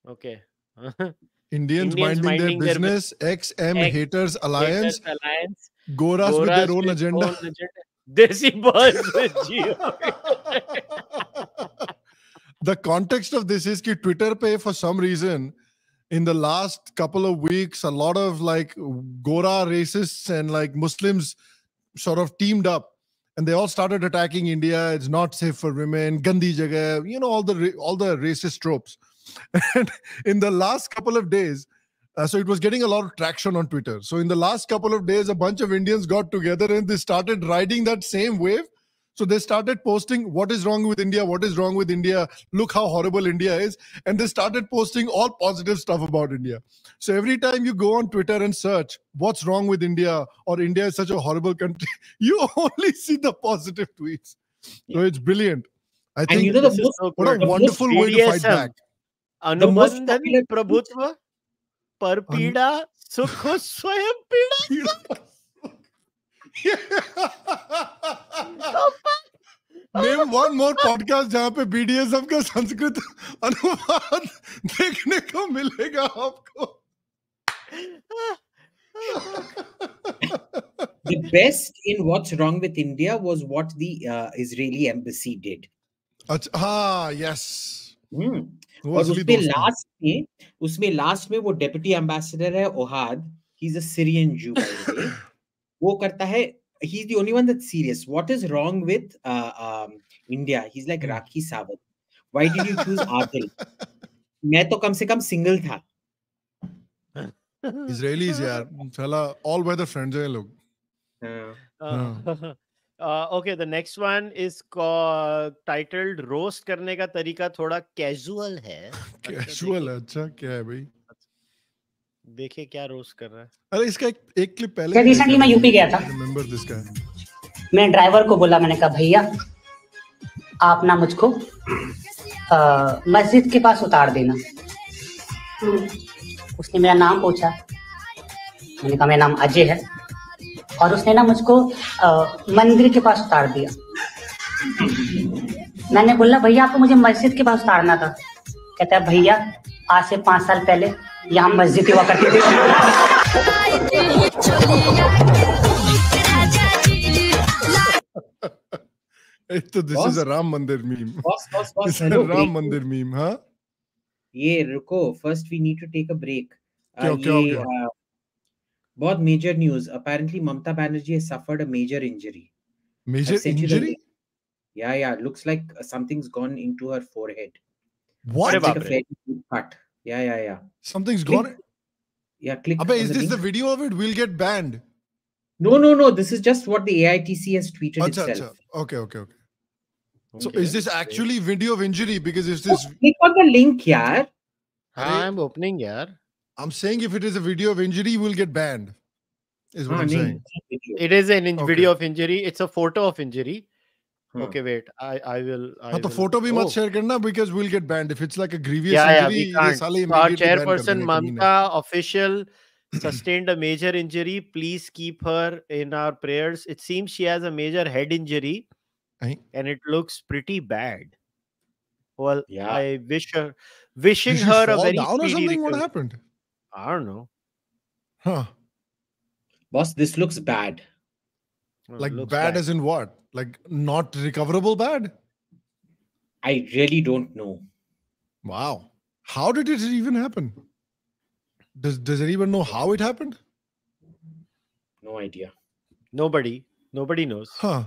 Okay. Indians, Indians minding, minding their their bu- business XM X- Haters Alliance Haters Alliance. Goras, with their own with agenda own agenda. Desi Buzz with Geo. the context of this is that Twitter pay for some reason in the last couple of weeks, a lot of like Gora racists and like Muslims sort of teamed up and they all started attacking India. It's not safe for women, Gandhi Jagah, you know, all the all the racist tropes. And in the last couple of days, uh, so it was getting a lot of traction on Twitter. So in the last couple of days, a bunch of Indians got together and they started riding that same wave. So they started posting what is wrong with India, what is wrong with India, look how horrible India is. And they started posting all positive stuff about India. So every time you go on Twitter and search what's wrong with India or India is such a horrible country, you only see the positive tweets. So it's brilliant. I And think you know the most what a good. the most wonderful way to fight BDSM. back. अनुबंधन प्रभुत्व पर पीड़ा सुख स्वयं पीड़ा Name one more podcast जहाँ पे BDSM का संस्कृत अनुवाद देखने को मिलेगा आपको the best in what's wrong with India was what the uh, Israeli embassy did. अच्छा हाँ yes Hmm. और उसमें लास्ट में उसमें लास्ट में वो डेप्यूटी एम्बेसडर है ओहाद ही इज़ अ सीरियन जू वो करता है he is the only one that's serious. What is wrong with uh, um, India? He's like Rakhi Sawant. Why did you choose Adil? मैं तो कम से कम सिंगल था इजरायलीज यार साला ऑल वेदर फ्रेंड्स हैं लोग okay, the next one is called, titled roast करने का तरीका थोड़ा casual है अच्छा, कैजुअल देखिए- अच्छा क्या है भाई? देखिए क्या रोस्ट कर रहा है। अरे इसका एक, एक क्लिप पहले recently मैं यूपी गया था। रिमेंबर दिस गाय मैंने ड्राइवर को बोला मैंने कहा भैया आप ना मुझको मस्जिद के पास उतार देना। उसने मेरा नाम पूछा। मैंने कहा मेरा नाम अजय है। और उसने ना मुझको मंदिर के पास उतार दिया। मैंने बोला भैया आपको मुझे मस्जिद के पास उतारना था। कहता है भैया आज से पाँच साल पहले यहाँ मस्जिद हुआ करती थी। तो दिस इज़ अ राम मंदिर मीम राम मंदिर मीम हाँ? ये रुको first we need to take a break क्या- क्या हो गया? uh, बहुत major news apparently Mamata Banerjee has suffered a major injury major sent you the injury link. Yeah, yeah. Looks like uh, something's gone into her forehead. What अरे It's like बाप a रे। fairly deep cut. Yeah, yeah, yeah. Somethings Click gone Yeah, click. अबे on is the this the link. video of it we'll get banned No, no, no. This is just what the AITC has tweeted अच्छा itself. अच्छा okay okay okay so Okay, is this great. actually video of injury because if Oh, this click on the link, yaar. हाँ I'm opening यार I'm saying if it is a video of injury, you will get banned. Is what no, I'm saying. It is an in- okay. video of injury. It's a photo of injury. Okay, wait. I I will. I but the photo we must oh. share karna because we'll get banned if it's like a grievous yeah, injury. Yeah, we can't. Our chairperson Mamta official sustained a major injury. Please keep her in our prayers. It seems she has a major head injury, and it looks pretty bad. Well, yeah. I wish her wishing her a very down or something. What happened? I don't know. Huh? Boss, this looks bad. Well, Like looks bad, as in what? Like not recoverable bad? I really don't know. Wow. How did it even happen? Does does anyone know how it happened? No idea. nobody. Nobody knows. Huh.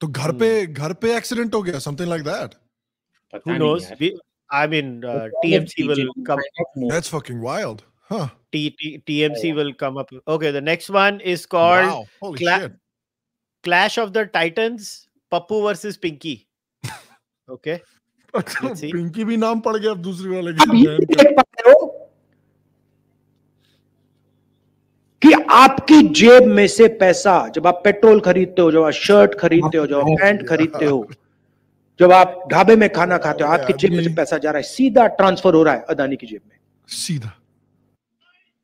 तो घर पे घर पे accident हो गया something like that. पता Who नहीं knows? यार. We, I mean, uh, TMC will come. That's fucking wild. Huh. T, T, TMC will come up. Okay, the next one is called wow. Holy Cla- shit. Clash of the Titans, Pappu versus Pinky. Okay. See. Pinky भी नाम पड़ गया अब दूसरी वाले के हो कि आपकी जेब में से पैसा जब आप पेट्रोल खरीदते हो जब आप शर्ट खरीदते हो जब आप पैंट खरीदते हो जब आप ढाबे में खाना खाते हो आपकी जेब में से पैसा जा रहा है सीधा ट्रांसफ़र हो रहा है अदानी की जेब में। सीधा।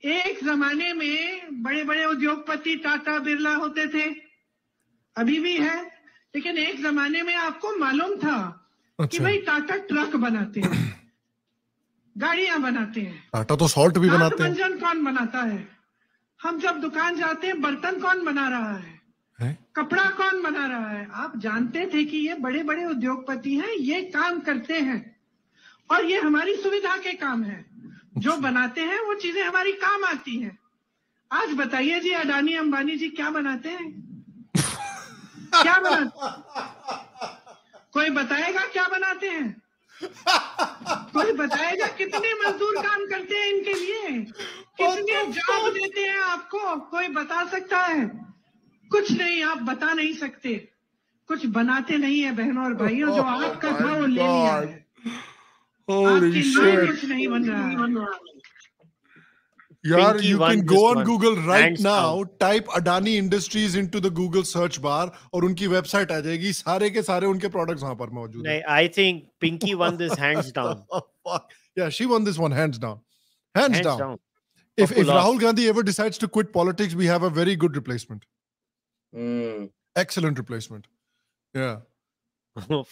एक जमाने में बड़े बड़े उद्योगपति टाटा बिरला होते थे अभी भी है लेकिन एक जमाने में आपको मालूम था अच्छा। कि भाई टाटा ट्रक बनाते हैं गाड़ियाँ बनाते हैं। टाटा तो सॉल्ट भी बनाते हैं। कौन बनाता है? हम जब दुकान जाते हैं बर्तन कौन बना रहा है? हैं? कपड़ा कौन बना रहा है? आप जानते थे कि ये बड़े बड़े उद्योगपति हैं ये काम करते हैं। और ये हमारी सुविधा के काम है। जो बनाते हैं वो चीज़ें हमारी काम आती हैं। आज बताइए जी अडानी अंबानी जी क्या बनाते हैं? क्या बनाते कोई बताएगा क्या बनाते हैं? कोई बताएगा कितने मजदूर काम करते हैं इनके लिए? कितने जॉब देते हैं आपको? कोई बता सकता है? कुछ नहीं आप बता नहीं सकते कुछ बनाते नहीं है बहनों और भाइयों जो आपका था वो ले लिया है Holy आपके shit. कुछ नहीं बन रहा है यार you can go on one, Google right hands now, type Adani Industries into the Google search bar और उनकी वेबसाइट आ जाएगी सारे के सारे उनके प्रोडक्ट्स वहाँ पर मौजूद हैं I think Pinky won this hands down. Yeah, she won this one hands down. Hands, Hands down. down. If if. Rahul Gandhi ever decides to quit politics, we have a very good replacement. Excellent replacement या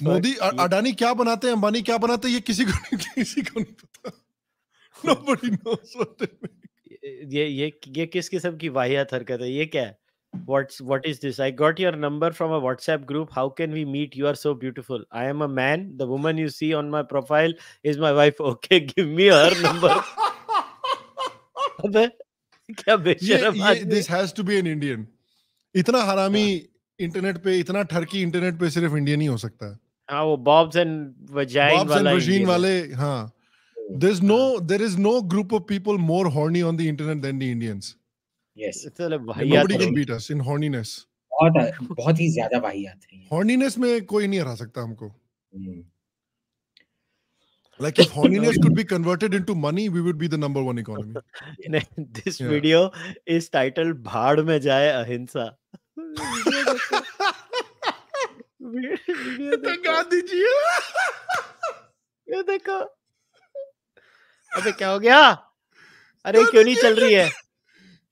मोदी अडानी क्या बनाते हैं अंबानी क्या बनाते हैं ये किसी को नहीं किसी को नहीं पता। नोबडी नोस व्हाट ये ये ये किस किस्म की वाहियात हरकत है ये क्या what's what is this I got your number from a WhatsApp group how can we meet you are so beautiful I am a man the woman you see on my profile is my wife okay give me her number अबे क्या बेशरम this has to be an Indian इतना हरामी internet पे इतना ठरकी internet पे सिर्फ़ Indian ही हो सकता है हाँ वो बॉब्स एंड वजाइन वाला है। वाले हाँ there's no there is no group of people more horny on the internet than the Indians. Yes. Nobody can beat us in horniness. बहुत बहुत ही ज़्यादा वाहियात है। Horniness में कोई नहीं हरा सकता हमको. Hmm. Like if horniness could be converted into money, we would be the number one economy. this Yeah. video is titled भाड़ में जाए अहिंसा वीडियो वीडियो देखो गांधी जी ये देखो अबे क्या हो गया अरे क्यों नहीं चल रही है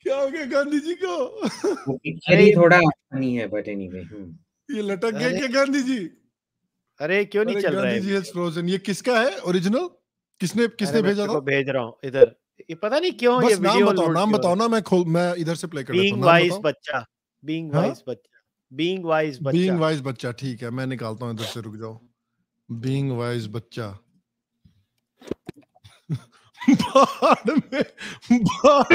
क्या हो गया गांधी जी को ही थोड़ा funny है but anyway. Hmm. ये लटक गए अरे, क्या गांधी जी अरे क्यों नहीं चल रहा है? फ्रोजन ये किसका है? ओरिजिनल किसने किसने भेजा था? भेज रहा हूँ इधर। ये पता नहीं क्यों ये बस नाम वीडियो बताओ नाम बताओ ना मैं खोल मैं इधर से प्ले कर बीइंग वाइज बच्चा बीइंग हाँ? वाइज बच्चा बीइंग वाइज बीइंग बच्चा। वाइज बच्चा ठीक है मैं निकालता हूँ इधर से रुक जाओ। बीइंग वाइज बच्चा। बाढ़ में बाढ़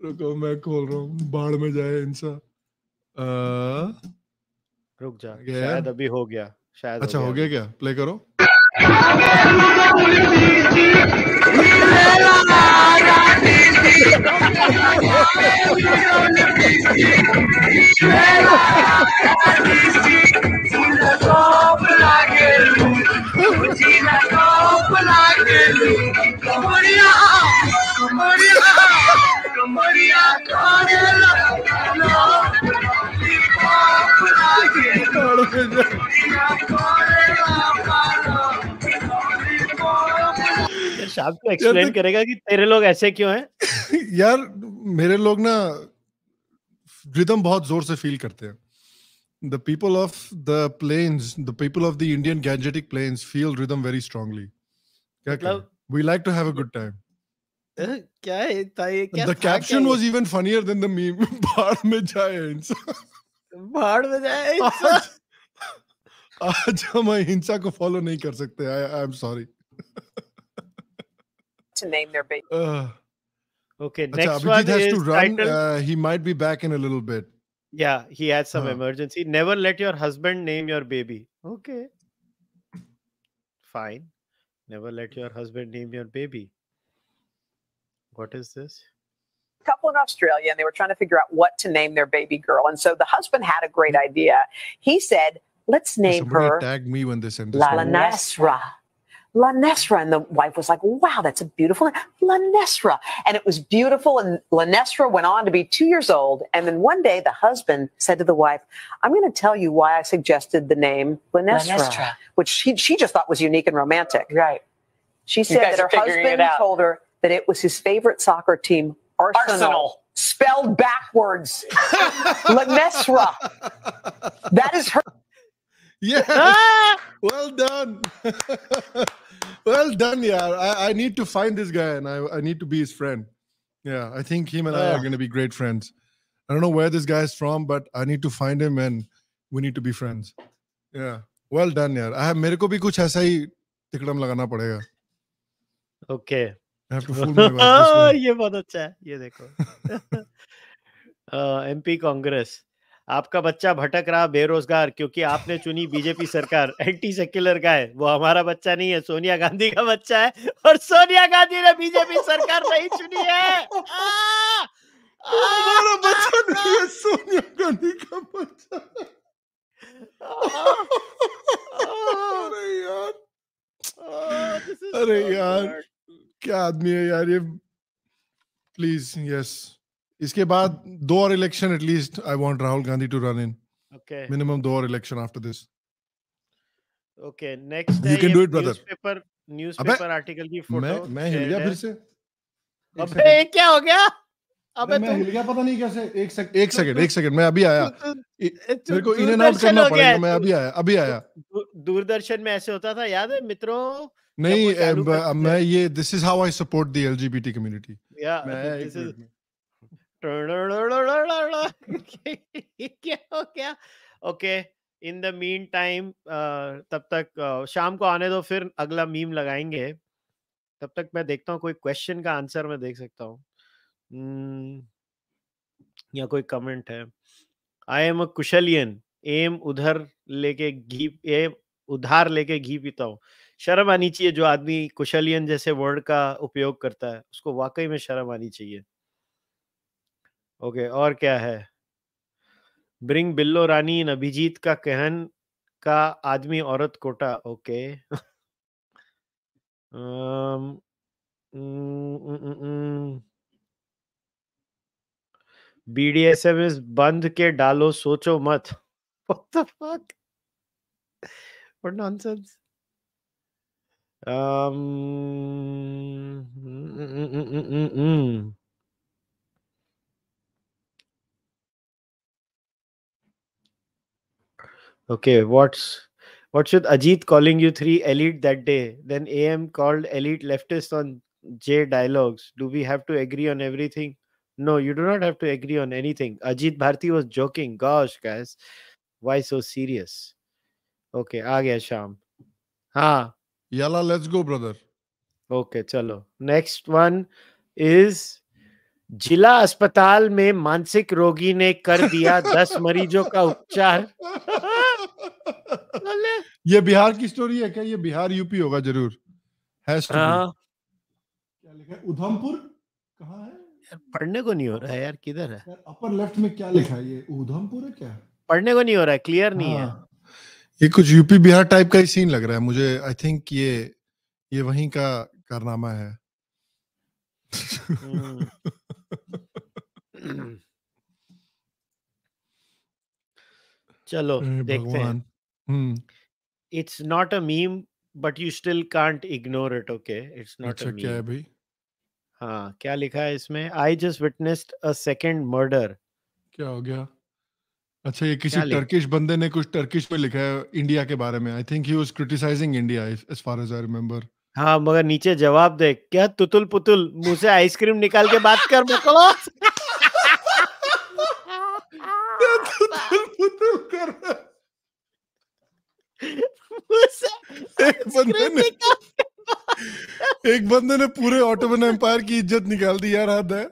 रुको मैं खोल रहा हूँ बाढ़ में जाए इंसा अ, रुक जा। गया? शायद अभी हो गया शायद अच्छा हो गया क्या? प्ले करो। on, यार एक्सप्लेन करेगा कि तेरे लोग ऐसे क्यों हैं? यार मेरे लोग ना रिदम बहुत ज़ोर से फील करते हैं। The people of the plains the people of the Indian Gangetic plains feel rhythm very strongly क्या मतलब we like to have a good time क्या है? ये क्या the caption was even funnier than the meme बाढ़ में जाए इंसान। भाड़ में जाए आज आज हम हिंसा को फॉलो नहीं कर सकते आई I am sorry to name their baby. Okay, अच्छा next one Abhijit has is to run titled, uh, he might be back in a little bit yeah, he had some Huh. emergency. Never let your husband name your baby. Okay. Fine. Never let your husband name your baby. What is this? Couple in Australia and they were trying to figure out what to name their baby girl. And so the husband had a great mm-hmm. idea. He said, let's name somebody her tagged me when they sent this La one. Nesra. La Nesra. And the wife was like, wow, that's a beautiful name. La Nesra. And it was beautiful. And La Nesra went on to be two years old. And then one day the husband said to the wife, I'm going to tell you why I suggested the name La Nesra, Nesra. which she, she just thought was unique and romantic. Right. She said that her are figuring it husband told her that it was his favorite soccer team, Arsenal. Arsenal. Spelled backwards. La Nesra. That is her. Yeah. Well done. well done, yeah. I, I, need to find this guy and I, I need to be his friend. Yeah, I think him and. I are ah. going to be great friends. I don't know where this guy is from, but I need to find him and we need to be friends. Yeah. Well done, yeah. I have, मेरे को भी कुछ ऐसा Okay. ये बहुत अच्छा है ये देखो। एमपी कांग्रेस आपका बच्चा भटक रहा बेरोजगार क्योंकि आपने चुनी बीजेपी सरकार एंटी सेक्युलर का है वो हमारा बच्चा नहीं है सोनिया गांधी का बच्चा है और सोनिया गांधी ने बीजेपी सरकार नहीं चुनी है। हमारा बच्चा नहीं है सोनिया गांधी का बच्चा अरे यार। अरे यार. क्या आदमी है यार ये? प्लीज़ यस इसके बाद दो और election at least I want Rahul Gandhi to run in Okay. Minimum दो और election after this Okay, next You है can ये do it, brother. Newspaper newspaper article की फ़ोटो मैं मैं हिल गया फिर से। अबे ये क्या हो गया? अबे मैं हिल गया पता नहीं कैसे। एक सेकंड एक सेकंड एक सेकंड मैं अभी आया। मेरे को इन एंड आउट करना पड़ेगा मैं अभी आया अभी आया। दूरदर्शन में ऐसे होता था याद है मित्रों? नहीं मैं ये this is how I support the LGBT community या क्या हो गया okay in the mean time तब तक शाम को आने दो फिर अगला मीम लगाएँगे। तब तक मैं देखता हूँ कोई क्वेश्चन का आंसर मैं देख सकता हूँ। Hmm, या कोई कमेंट है। आई एम अ कुशलियन एम उधर लेके घी एम उधार लेके घी पीता हूँ। शर्म आनी चाहिए जो आदमी कुशलियन जैसे वर्ड का उपयोग करता है उसको वाकई में शर्म आनी चाहिए। ओके और क्या है? ब्रिंग बिल्लो रानी इन अभिजीत का कहन का आदमी औरत कोटा। ओके। um, बीडीएसएम इस बंद के डालो सोचो मत। What the fuck? What nonsense? Um, mm, mm, mm, mm, mm, mm. Okay, what's what should Ajit calling you three elite that day? Then AM called elite leftist on J dialogues. Do we have to agree on everything? No, you do not have to agree on anything. Ajit Bharti was joking. Gosh, guys, why so serious? Okay, आ गया शाम. हाँ, yalla let's go brother. Okay चलो। Next one is जिला अस्पताल में मानसिक रोगी ने कर दिया दस मरीजों का उपचार। ये बिहार की स्टोरी है क्या? ये बिहार यूपी होगा ज़रूर। है हाँ। क्या लिखा है? उधमपुर? कहाँ है? यार, पढ़ने को नहीं हो रहा है यार किधर है? अपर लेफ़्ट में क्या लिखा है ये? उधमपुर है क्या? पढ़ने को नहीं हो रहा है क्लियर नहीं है। हाँ। ये कुछ यूपी बिहार टाइप का ही सीन लग रहा है मुझे। आई थिंक ये ये वहीं का कारनामा है। चलो देखते हैं। It's not a meme but you still can't ignore it okay it's not a क्या है भाई? हाँ क्या लिखा है इसमें? I just witnessed a second murder क्या हो गया? अच्छा ये किसी टर्किश बंदे ने कुछ टर्किश में लिखा है इंडिया के बारे में? I think he was criticising India as far as I remember हाँ मगर नीचे जवाब दे। क्या तुतुल पुतुल मुँह से आइसक्रीम निकाल के बात कर बकवास मुँह से एक बंदे ने एक बंदे ने पूरे ऑटोमन एम्पायर की इज़्ज़त निकाल दी यार हद है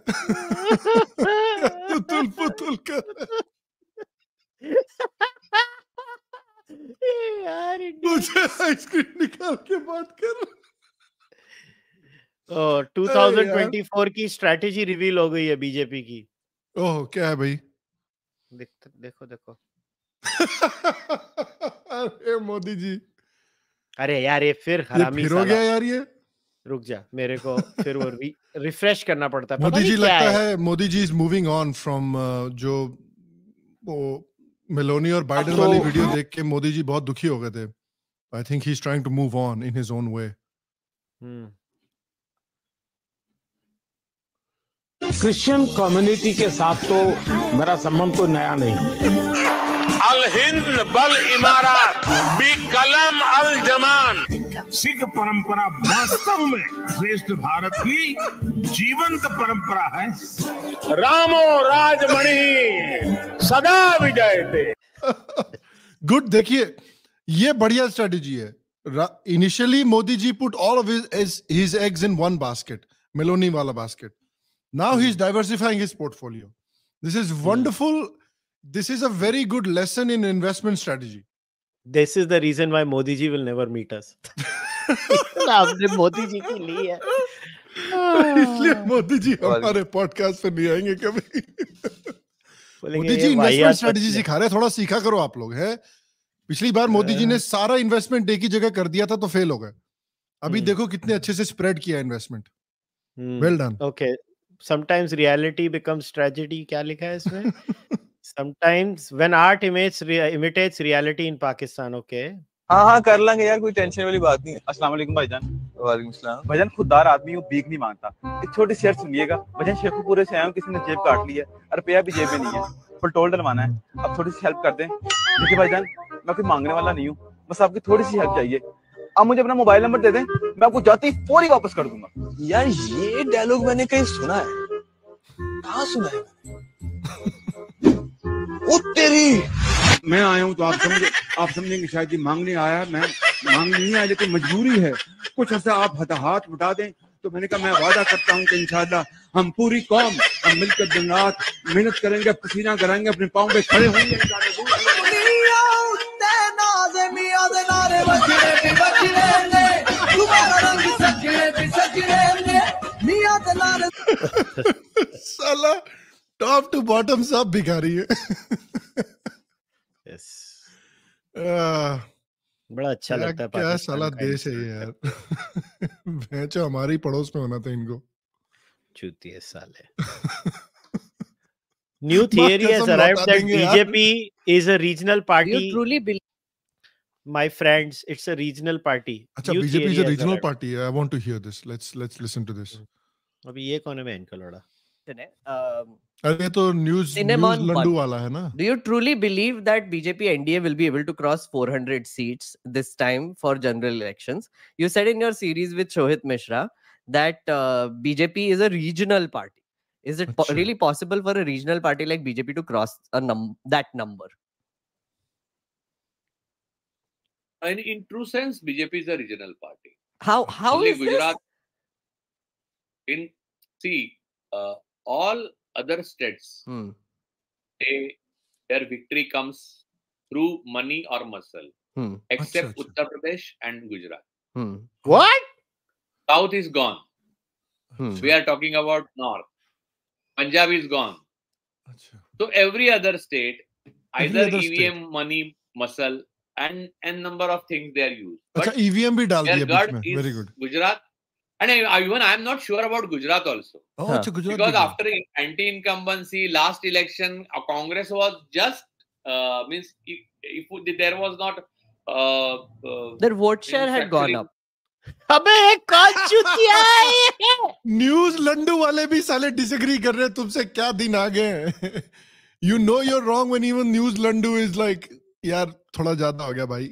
पुतुल पुतुल कर यार मुझे आइसक्रीम निकाल के बात कर ओ, 2024 की स्ट्रैटेजी रिवील हो गई है बीजेपी की। ओह क्या है भाई? देख देखो देखो। अरे मोदी जी। अरे यार ये फिर हरामी फिर हो गया यार ये? रुक जा मेरे को फिर वो रिफ्रेश करना पड़ता है। मोदी जी लगता है। है Modi ji is moving on from जो वो मेलोनी और बाइडन तो- वाली वीडियो देख के मोदी जी बहुत दुखी हो गए थे। I think he is trying to move on in his own way hmm, Christian community के साथ तो मेरा संबंध कोई नया नहीं। अल हिंद बल इमारत बी कलम अल जमान सिख परंपरा वास्तव में श्रेष्ठ भारत की जीवंत परंपरा है। रामो राजमणि सदा विजय थे गुड देखिए ये बढ़िया स्ट्रेटेजी है। Initially Modi ji put all of his his eggs in one basket Meloni वाला basket now he is diversifying his portfolio this is wonderful this is a very good lesson in investment strategy this is the reason why Modi ji will never meet us. आपने मोदी जी की ली है इसलिए मोदी जी हमारे podcast पे नहीं आएँगे कभी मोदी जी इन्वेस्टमेंट स्ट्रेटेजी। सिखा रहे हैं थोड़ा सीखा करो आप लोग है पिछली बार मोदी जी ने सारा इन्वेस्टमेंट एक ही जगह कर दिया था तो फेल हो गए अभी हम्म। देखो कितने अच्छे से स्प्रेड किया investment well done Okay. Sometimes reality becomes tragedy. क्या लिखा है इसमें? Sometimes when art imitates rea- imitates reality in Pakistan. Okay. हाँ हाँ कर लेंगे यार कोई टेंशन वाली बात नहीं अस्सलाम वालेकुम भाईजान। वालेकुम सलाम। भाईजान खुददार आदमी हूँ भीख नहीं माँगता। एक छोटी सी शेयर सुनिएगा। भाईजान शेखुपुरे से आया हूँ किसी ने जेब काट ली है। और रुपया भी जेब में नहीं है। फुल टोल डलवाना है। अब थोड़ी सी हेल्प कर दें। देखिए भाईजान मैं कोई मांगने वाला नहीं हूँ। बस आपकी थोड़ी सी हेल्प चाहिए। आप मुझे अपना मोबाइल नंबर दे दें। मैं आपको जाती ही फौरी वापस कर दूँगा। यार ये डायलॉग मैंने कहीं सुना है। कहाँ सुना है? तेरी मैं आया हूँ तो आप समझे आप समझेंगे शायद ये मांगने आया मैं मांगने नहीं आया लेकिन मजबूरी है। कुछ ऐसा आप हता हाथ बता दें। तो मैंने कहा मैं वादा करता हूँ कि इंशाल्लाह हम पूरी कौम हम मिलकर दिन रात मेहनत करेंगे पसीना कराएँगे अपने पाँव पे खड़े होंगे। साला टॉप टू बॉटम सब भिखारी है. आ, बड़ा अच्छा लगता है क्या साला देश है यार भैंचो हमारी पड़ोस में होना था इनको चूतिए साले new theory has arrived that BJP is a regional party. You truly believe, my friends, it's a regional party. अच्छा, new BJP is a regional party. I want to hear this. Let's let's listen to this. अभी ये कौन है मैं इनका लड़ा? अरे तो न्यूज़ लंडू वाला है ना। Do you truly believe that BJP NDA will be able to cross 400 seats this time for general elections you said in your series with Shohit Mishra that BJP is a regional party is it really possible for a regional party like BJP to cross a that number in in true sense BJP is a regional party how how is Gujarat in see all other states, hmm. they their victory comes through money or muscle, hmm. except achha, achha. Uttar Pradesh and Gujarat. Hmm. What? South is gone. Hmm. We are talking about North. Punjab is gone. Achha. So every other state, either other EVM state. money muscle and n number of things they are used. But EVM bhi dal God is Very good. Gujarat And I, even I am not sure about Gujarat also. ओह अच्छा Gujarat Because भी after anti-incumbency, last election, uh, Congress was just uh, means if, if there was not uh, uh, Their vote share had gone up. अबे कौन चुतिया है? News लंडू वाले भी साले disagree कर रहे हैं तुमसे क्या दिन आ गए हैं you know you're wrong when even news लंडू is like यार थोड़ा ज़्यादा हो गया भाई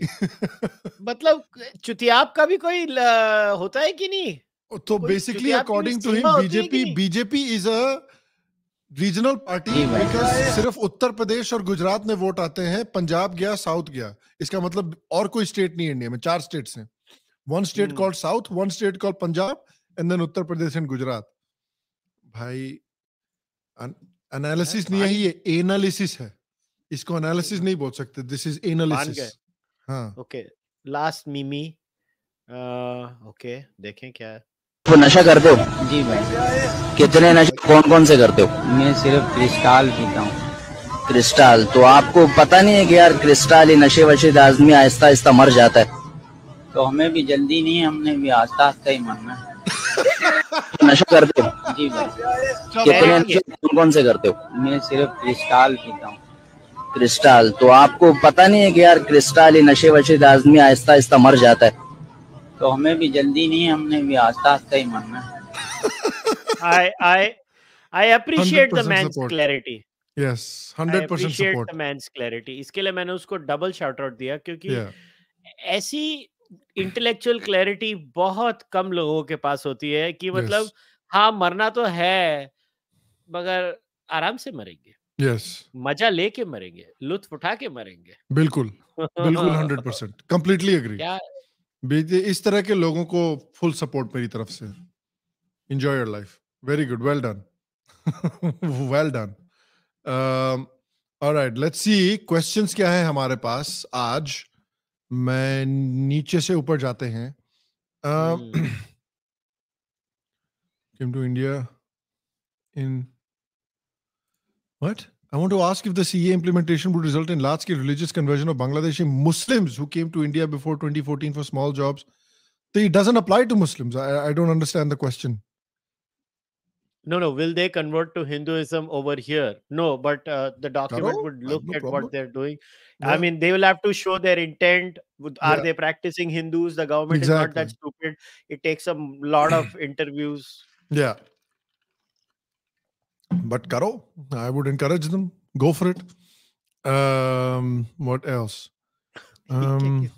मतलब चुतियाप का भी कोई होता है कि नहीं तो basically according to him BJP BJP is a regional party because सिर्फ़ उत्तर प्रदेश और गुजरात में वोट आते हैं पंजाब गया साउथ गया। इसका मतलब और कोई स्टेट नहीं है इंडिया में चार स्टेट्स हैं। One state. Called south one state called Punjab and then Uttar Pradesh and Gujarat. भाई एनालिसिस नहीं है ये एनालिसिस है। इसको एनालिसिस नहीं बोल सकते दिस इज़ एनालिसिस हाँ। ओके लास्ट मिमी ओके देखें क्या है। वो नशा करते हो? जी भाई। कितने नशे कौन कौन से करते हो? मैं सिर्फ़ क्रिस्टाल पीता हूँ। क्रिस्टाल तो आपको पता नहीं है कि यार क्रिस्टाल ये नशे वशे आदमी आहिस्ता आहिस्ता मर जाता है। तो हमें भी जल्दी नहीं है हमने भी आहिस्ता आहिस्ता ही मरना है। नशा करते हो? जी भाई। कितने नशे कौन कौन से करते हो? मैं सिर्फ़ क्रिस्टाल पीता हूँ। क्रिस्टाल तो आपको पता नहीं है कि यार क्रिस्टाल ये नशे वशे आदमी आहिस्ता आहिस्ता मर जाता है। तो हमें भी जल्दी नहीं हमने भी आहिस्ता आहिस्ता ही मरना है I I I appreciate the 100% man's support. clarity. Yes I 100% appreciate support the man's clarity. इसके लिए मैंने उसको डबल शाउट आउट दिया क्योंकि Yeah. ऐसी इंटेलेक्चुअल क्लैरिटी बहुत कम लोगों के पास होती है कि मतलब yes. हाँ मरना तो है मगर आराम से मरेंगे यस मज़ा लेके मरेंगे लुत्फ उठा के मरेंगे बिल्कुल बिल्कुल हंड्रेड परसेंट कंप्लीटली एग्री क्या इस तरह के लोगों को फुल सपोर्ट मेरी तरफ़ से। Enjoy your life very good well done well done alright let's see questions क्या है हमारे पास आज? मैं नीचे से ऊपर जाते हैं। To India in what? I want to ask if the CAA implementation would result in large scale religious conversion of Bangladeshi Muslims who came to India before 2014 for small jobs. So It doesn't apply to Muslims. I, I don't understand the question. No, no. Will they convert to Hinduism over here? No, but uh, the document would look no at problem. what they're doing. Yeah. I mean, they will have to show their intent. Are Yeah. they practicing Hindus? The government is not that stupid. It takes a lot of interviews. Yeah but karo, I would encourage them. Go for it. Um, what else? Um,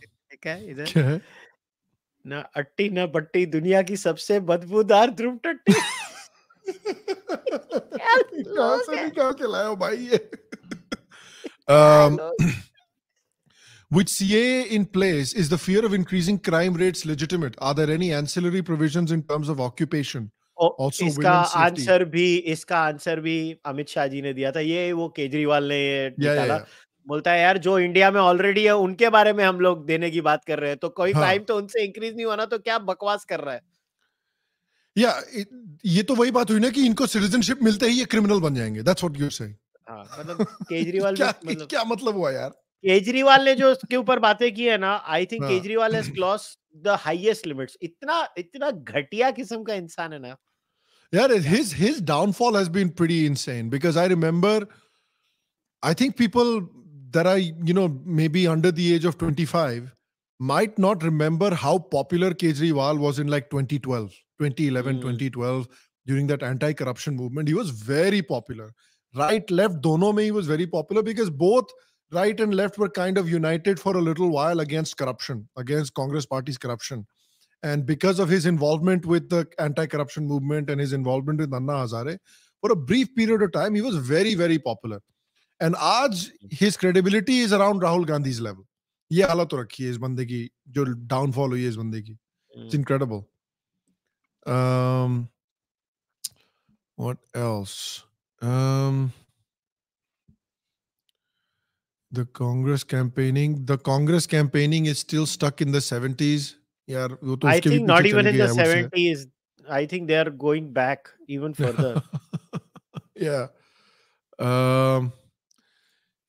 ना अट्टी ना बट्टी दुनिया की सबसे बदबूदार ध्रुव टट्टी कहाँ से निकाल के लाया भाई ये um, With CAA in place, is the fear of increasing crime rates legitimate? Are there any ancillary provisions in terms of occupation Also, इसका आंसर भी इसका आंसर भी अमित शाह जी ने दिया था। ये वो केजरीवाल ने ये Yeah, yeah, yeah. बोलता है यार जो इंडिया में ऑलरेडी है उनके बारे में हम लोग देने की बात कर रहे हैं तो कोई हाँ। तो उनसे इंक्रीज नहीं होना तो क्या बकवास कर रहा है? या ये तो वही बात हुई ना कि इनको सिटीजनशिप मिलते ही ये क्रिमिनल बन जाएँगे। दैट्स व्हाट यू से हाँ मतलब केजरीवाल क्या मतलब क्या मतलब हुआ यार? केजरीवाल ने जो उसके ऊपर बातें की है ना आई थिंक हाँ। Kejriwal has cross the highest limits इतना इतना घटिया किस्म का इंसान है ना Yeah, his his downfall has been pretty insane because I remember, I think people that are you know maybe under the age of 25 might not remember how popular Kejriwal was in like 2012, 2011, hmm. 2012 during that anti-corruption movement. He was very popular. Right, left, dono mein he was very popular because both right and left were kind of united for a little while against corruption, against Congress party's corruption. And because of his involvement with the anti-corruption movement and his involvement with Anna Hazare, for a brief period of time, he was very, very popular. And आज his credibility is around Rahul Gandhi's level. ये हालत हो रखी है इस बंदे की जो डाउनफॉल हुई है इस बंदे की it's incredible um what else um the congress campaigning the congress campaigning is still stuck in the 70s यार वो तो आई उसके भी थिंक नॉट पीछे इवन चली इन गई the I would say. 70s I think they are going back even further yeah. Um,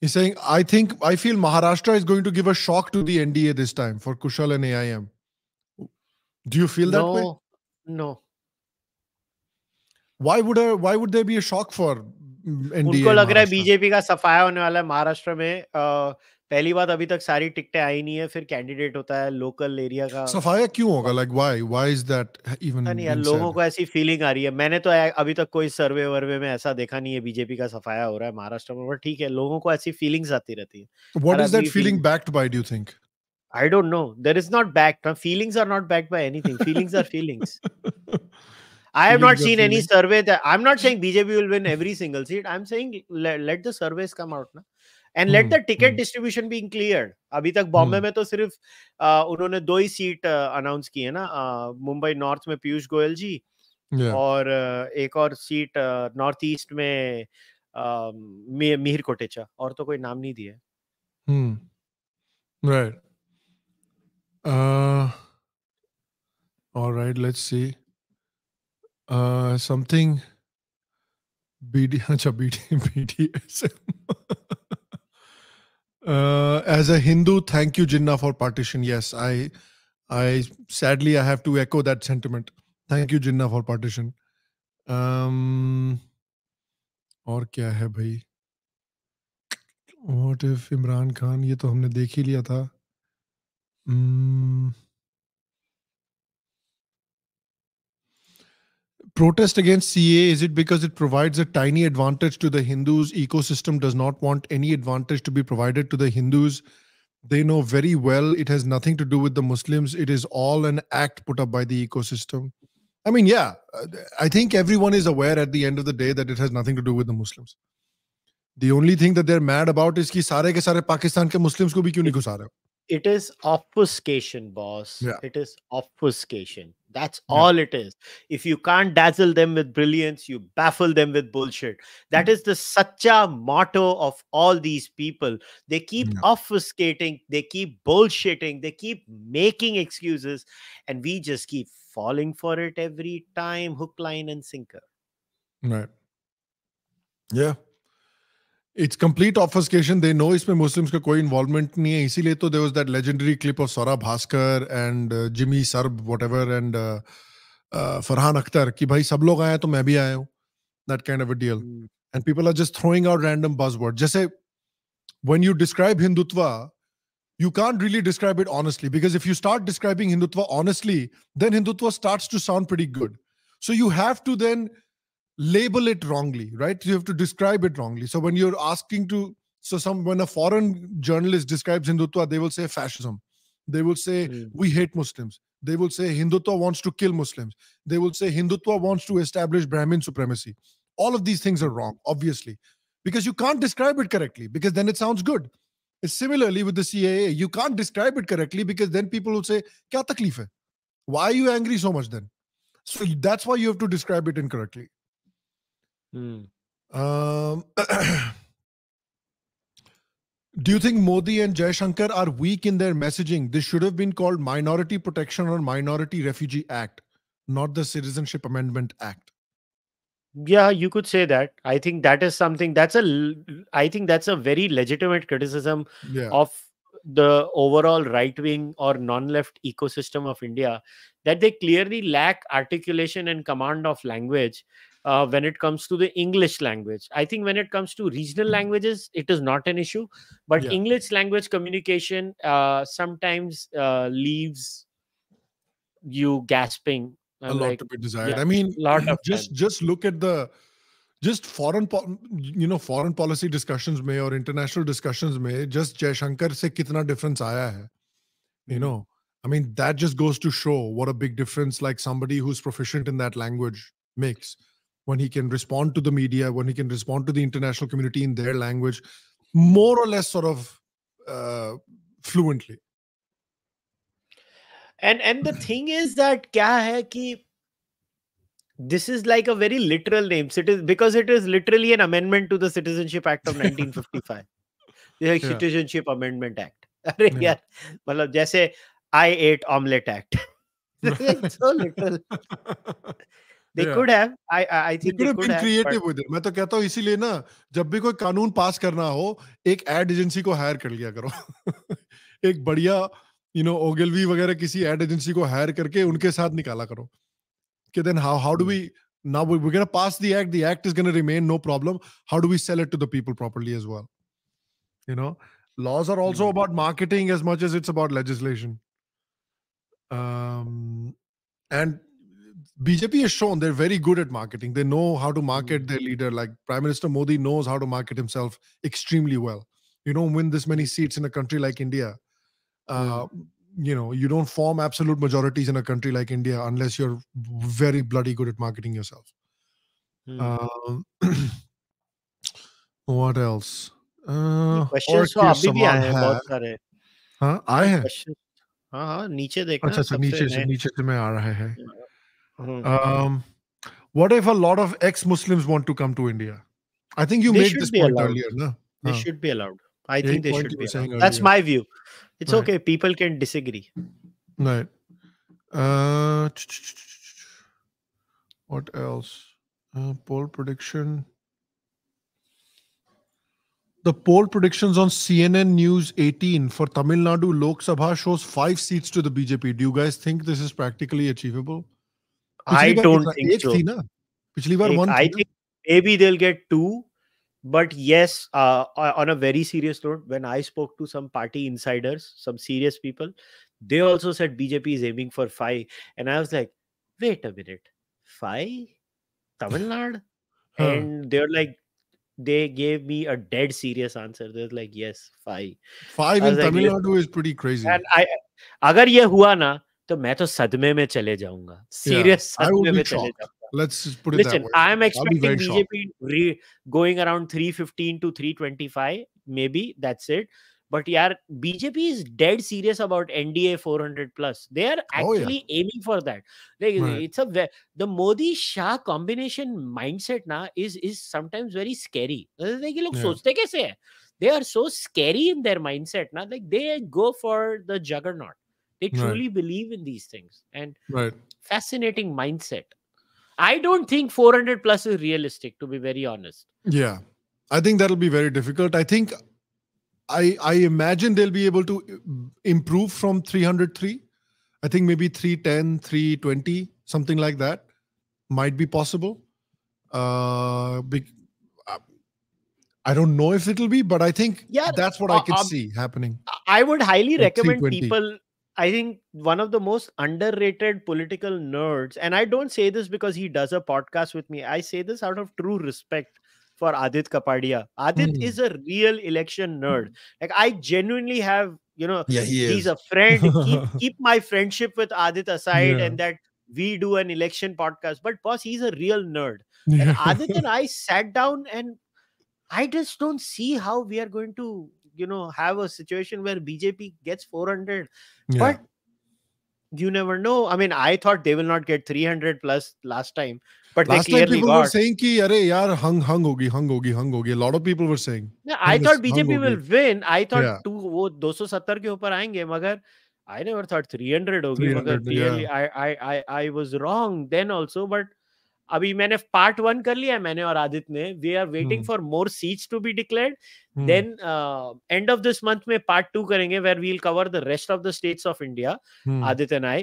he's saying, I think, I feel Maharashtra is going to give a shock to the NDA this time for Kushal and AIM. Do you feel that way? no no Why would a, why would there be a shock for NDA उनको लग रहा है Maharashtra. BJP का सफाया होने वाला है महाराष्ट्र में अ, पहली बात अभी तक सारी टिकटें आई नहीं है फिर कैंडिडेट होता है लोकल एरिया का सफाया क्यों होगा? Like why why is that even नहीं लोगों को ऐसी फीलिंग आ रही है। मैंने तो अभी तक कोई सर्वे वर्वे में ऐसा देखा नहीं है बीजेपी का सफाया हो रहा है महाराष्ट्र में बट ठीक है लोगों को ऐसी फीलिंग्स आती रहती है। What is that feeling backed by do think I don't know there is not backed feelings are not backed by anything feelings are feelings I have not seen any survey that I'm not saying BJP will win every single seat. I'm saying let, let the surveys come out. Na. And let Hmm, the ticket distribution be cleared. अभी तक बॉम्बे में तो सिर्फ़ अ, उन्होंने दो ही seat announce की है ना मुंबई नॉर्थ में पीयूष गोयल जी Yeah. और एक और सीट नॉर्थ ईस्ट में मिहिर कोटेचा और तो कोई नाम नहीं दिया है। Hmm. Right. Uh, all right, let's see. Uh, something uh, as a Hindu, thank you, Jinnah, for partition. Yes, I, I sadly I have to echo that sentiment. Thank you, Jinnah, for partition. Um, और क्या है भाई what if Imran Khan ये तो हमने देख ही लिया था Hmm. protest against CAA? Is it because it provides a tiny advantage to the Hindus? Ecosystem does not want any advantage to be provided to the Hindus. They know very well it has nothing to do with the Muslims. It is all an act put up by the ecosystem. I mean, yeah, uh, I think everyone is aware at the end of the day that it has nothing to do with the Muslims. The only thing that they're mad about is कि all the सारे Muslims के Muslims को भी it is obfuscation boss. Yeah. it is obfuscation. That's all it is. If you can't dazzle them with brilliance you baffle them with bullshit. That mm. is the sacha motto of all these people. They keep obfuscating they keep bullshitting they keep making excuses and we just keep falling for it every time hook line and sinker. Right. Yeah. It's complete obfuscation. They know इसमें Muslims का कोई involvement नहीं है इसीलिए तो there was that legendary clip of Swara Bhasker and Jimmy सर्ब whatever and Farhan Akhtar कि भाई सब लोग आए हैं तो मैं भी आया हूँ that kind of deal and people are just throwing out random जैसे when you describe Hindutva, you can't really describe it honestly because if you start describing Hindutva honestly, then Hindutva starts to sound pretty good. So you have to then label it wrongly, right? You have to describe it wrongly. So when you're asking to, so some when a foreign journalist describes Hindutva, they will say fascism. They will say hmm. we hate Muslims. They will say Hindutva wants to kill Muslims. They will say Hindutva wants to establish Brahmin supremacy. All of these things are wrong, obviously, because you can't describe it correctly, because then it sounds good. Similarly with the CAA. You can't describe it correctly because then people will say, Kya hai? Why are you angry so much then? So that's why you have to describe it incorrectly. Um, do you think Modi and Shankar are weak in their messaging? This should have been called Minority Protection or Minority Refugee Act, not the Citizenship Amendment Act. yeah you could say that i think that is something that's a I think that's a very legitimate criticism Yeah. of the overall right wing or non left ecosystem of india that they clearly lack articulation and command of language uh, when it comes to the English language. I think when it comes to regional mm-hmm. languages, it is not an issue. But yeah. English language communication uh, sometimes uh, leaves you gasping. I'm a lot like, to be desired. Yeah, I mean, lot of just time. just look at the just foreign you know foreign policy discussions may or international discussions may just Jaishankar se kitna difference aaya hai. You mm-hmm. know, I mean that just goes to show what a big difference like somebody who's proficient in that language makes when he can respond to the media, when he can respond to the international community in their language, more or less sort of uh, fluently. and and the thing is that क्या है कि this is like a very literal name it is because it is literally an amendment to the citizenship act of 1955 the Yeah. citizenship amendment act अरे Yeah. यार मतलब जैसे I ate omelette act it's so literal they Yeah. could have I I, I They could they could have been creative but with it. मैं तो कहता हूँ इसीलिए ना जब भी कोई कानून पास करना हो एक एड एजेंसी को हायर कर लिया करो एक बढ़िया यू नो ओगेलवी वगैरह किसी एड एजेंसी को हायर करके उनके साथ निकाला करो कि then how how do we now we're going to pass the act the act is going to remain no problem how do we sell it to the people properly as well you know laws are also about marketing as much as it's about legislation um and bjp has shown they're very good at marketing they know how to market their leader like prime minister modi knows how to market himself extremely well you don't win this many seats in a country like india uh, you know you don't form absolute majorities in a country like india unless you're very bloody good at marketing yourself um, what else uh, questions तो और अभी भी आए हैं है बहुत सारे हाँ आए हैं क्वेश्चन हाँ हाँ नीचे देखना अच्छा अच्छा सबसे नीचे से नए नीचे से में आ रहा है Mm-hmm. Um, what if a lot of ex-Muslims want to come to India? I think you they made this point allowed. earlier. No? They should be allowed. I think they should be. Allowed. That's my view. It's right. okay. People can disagree. Right. Uh, what else? Uh, poll prediction. The poll predictions on CNN News 18 for Tamil Nadu Lok Sabha shows five seats to the BJP. Do you guys think this is practically achievable? I don't think so. Pichli baar one. I think maybe they'll get two. But yes, uh, uh, on a very serious note, when I spoke to some party insiders, some serious people, they also said BJP is aiming for five. And I was like, wait a minute, five? Tamil Nadu? huh. And they're like, they gave me a dead serious answer. They're like, yes, five. Five in like, Tamil Nadu is pretty crazy. And I, agar ye hua na, तो मैं तो सदमे में चले जाऊँगा serious सदमे में चले जाऊँगा Let's just put it Listen, that way. I am expecting. BJP re- going around 315 to 325. Maybe that's it. But yeah, BJP is dead serious about NDA 400 plus. They are actually Oh, yeah. aiming for that. Like Right. it's a the Modi Shah combination mindset na is is sometimes very scary. Like ये लोग. सोचते कैसे हैं? They are so scary in their mindset ना. Like they go for the juggernaut. They Right. truly believe in these things and Right. fascinating mindset. I don't think 400 plus is realistic, to be very honest. Yeah, I think that'll be very difficult. I think I I imagine they'll be able to uh, improve from 303. I think maybe 310, 320, something like that might be possible. Uh, bec- uh, I don't know if it'll be, but I think Yeah, that's what I uh, could um, see happening. I would highly recommend people. I think one of the most underrated political nerds, and I don't say this because he does a podcast with me. I say this out of true respect for Adit Kapadia. Adit Hmm. is a real election nerd. Like I genuinely have, you know, Yeah, he he's is. a friend. keep keep my friendship with Adit aside, Yeah. and that we do an election podcast. But boss, he's a real nerd. And Adit and I sat down and I just don't see how we are going to, you know have a situation where BJP gets 400. Yeah. But you never know. I mean, I thought they will not get 300 plus last time, but last they clearly time people got. were saying ki, Are, yaar, hung, hung hogi, hung hogi, hung hogi. A lot of people were saying. Yeah, I thought BJP will win. I thought yeah. two, wo 270 ke upar aayenge, magar I never thought 300 hogi, 300, magar clearly yeah. I, I, I, I was wrong then also, but अभी मैंने part one कर लिया मैंने और आदित्य ने we are waiting. For more seats to be declared. Then end of this month में part two करेंगे where we'll cover the rest of the states of India. Adit and I.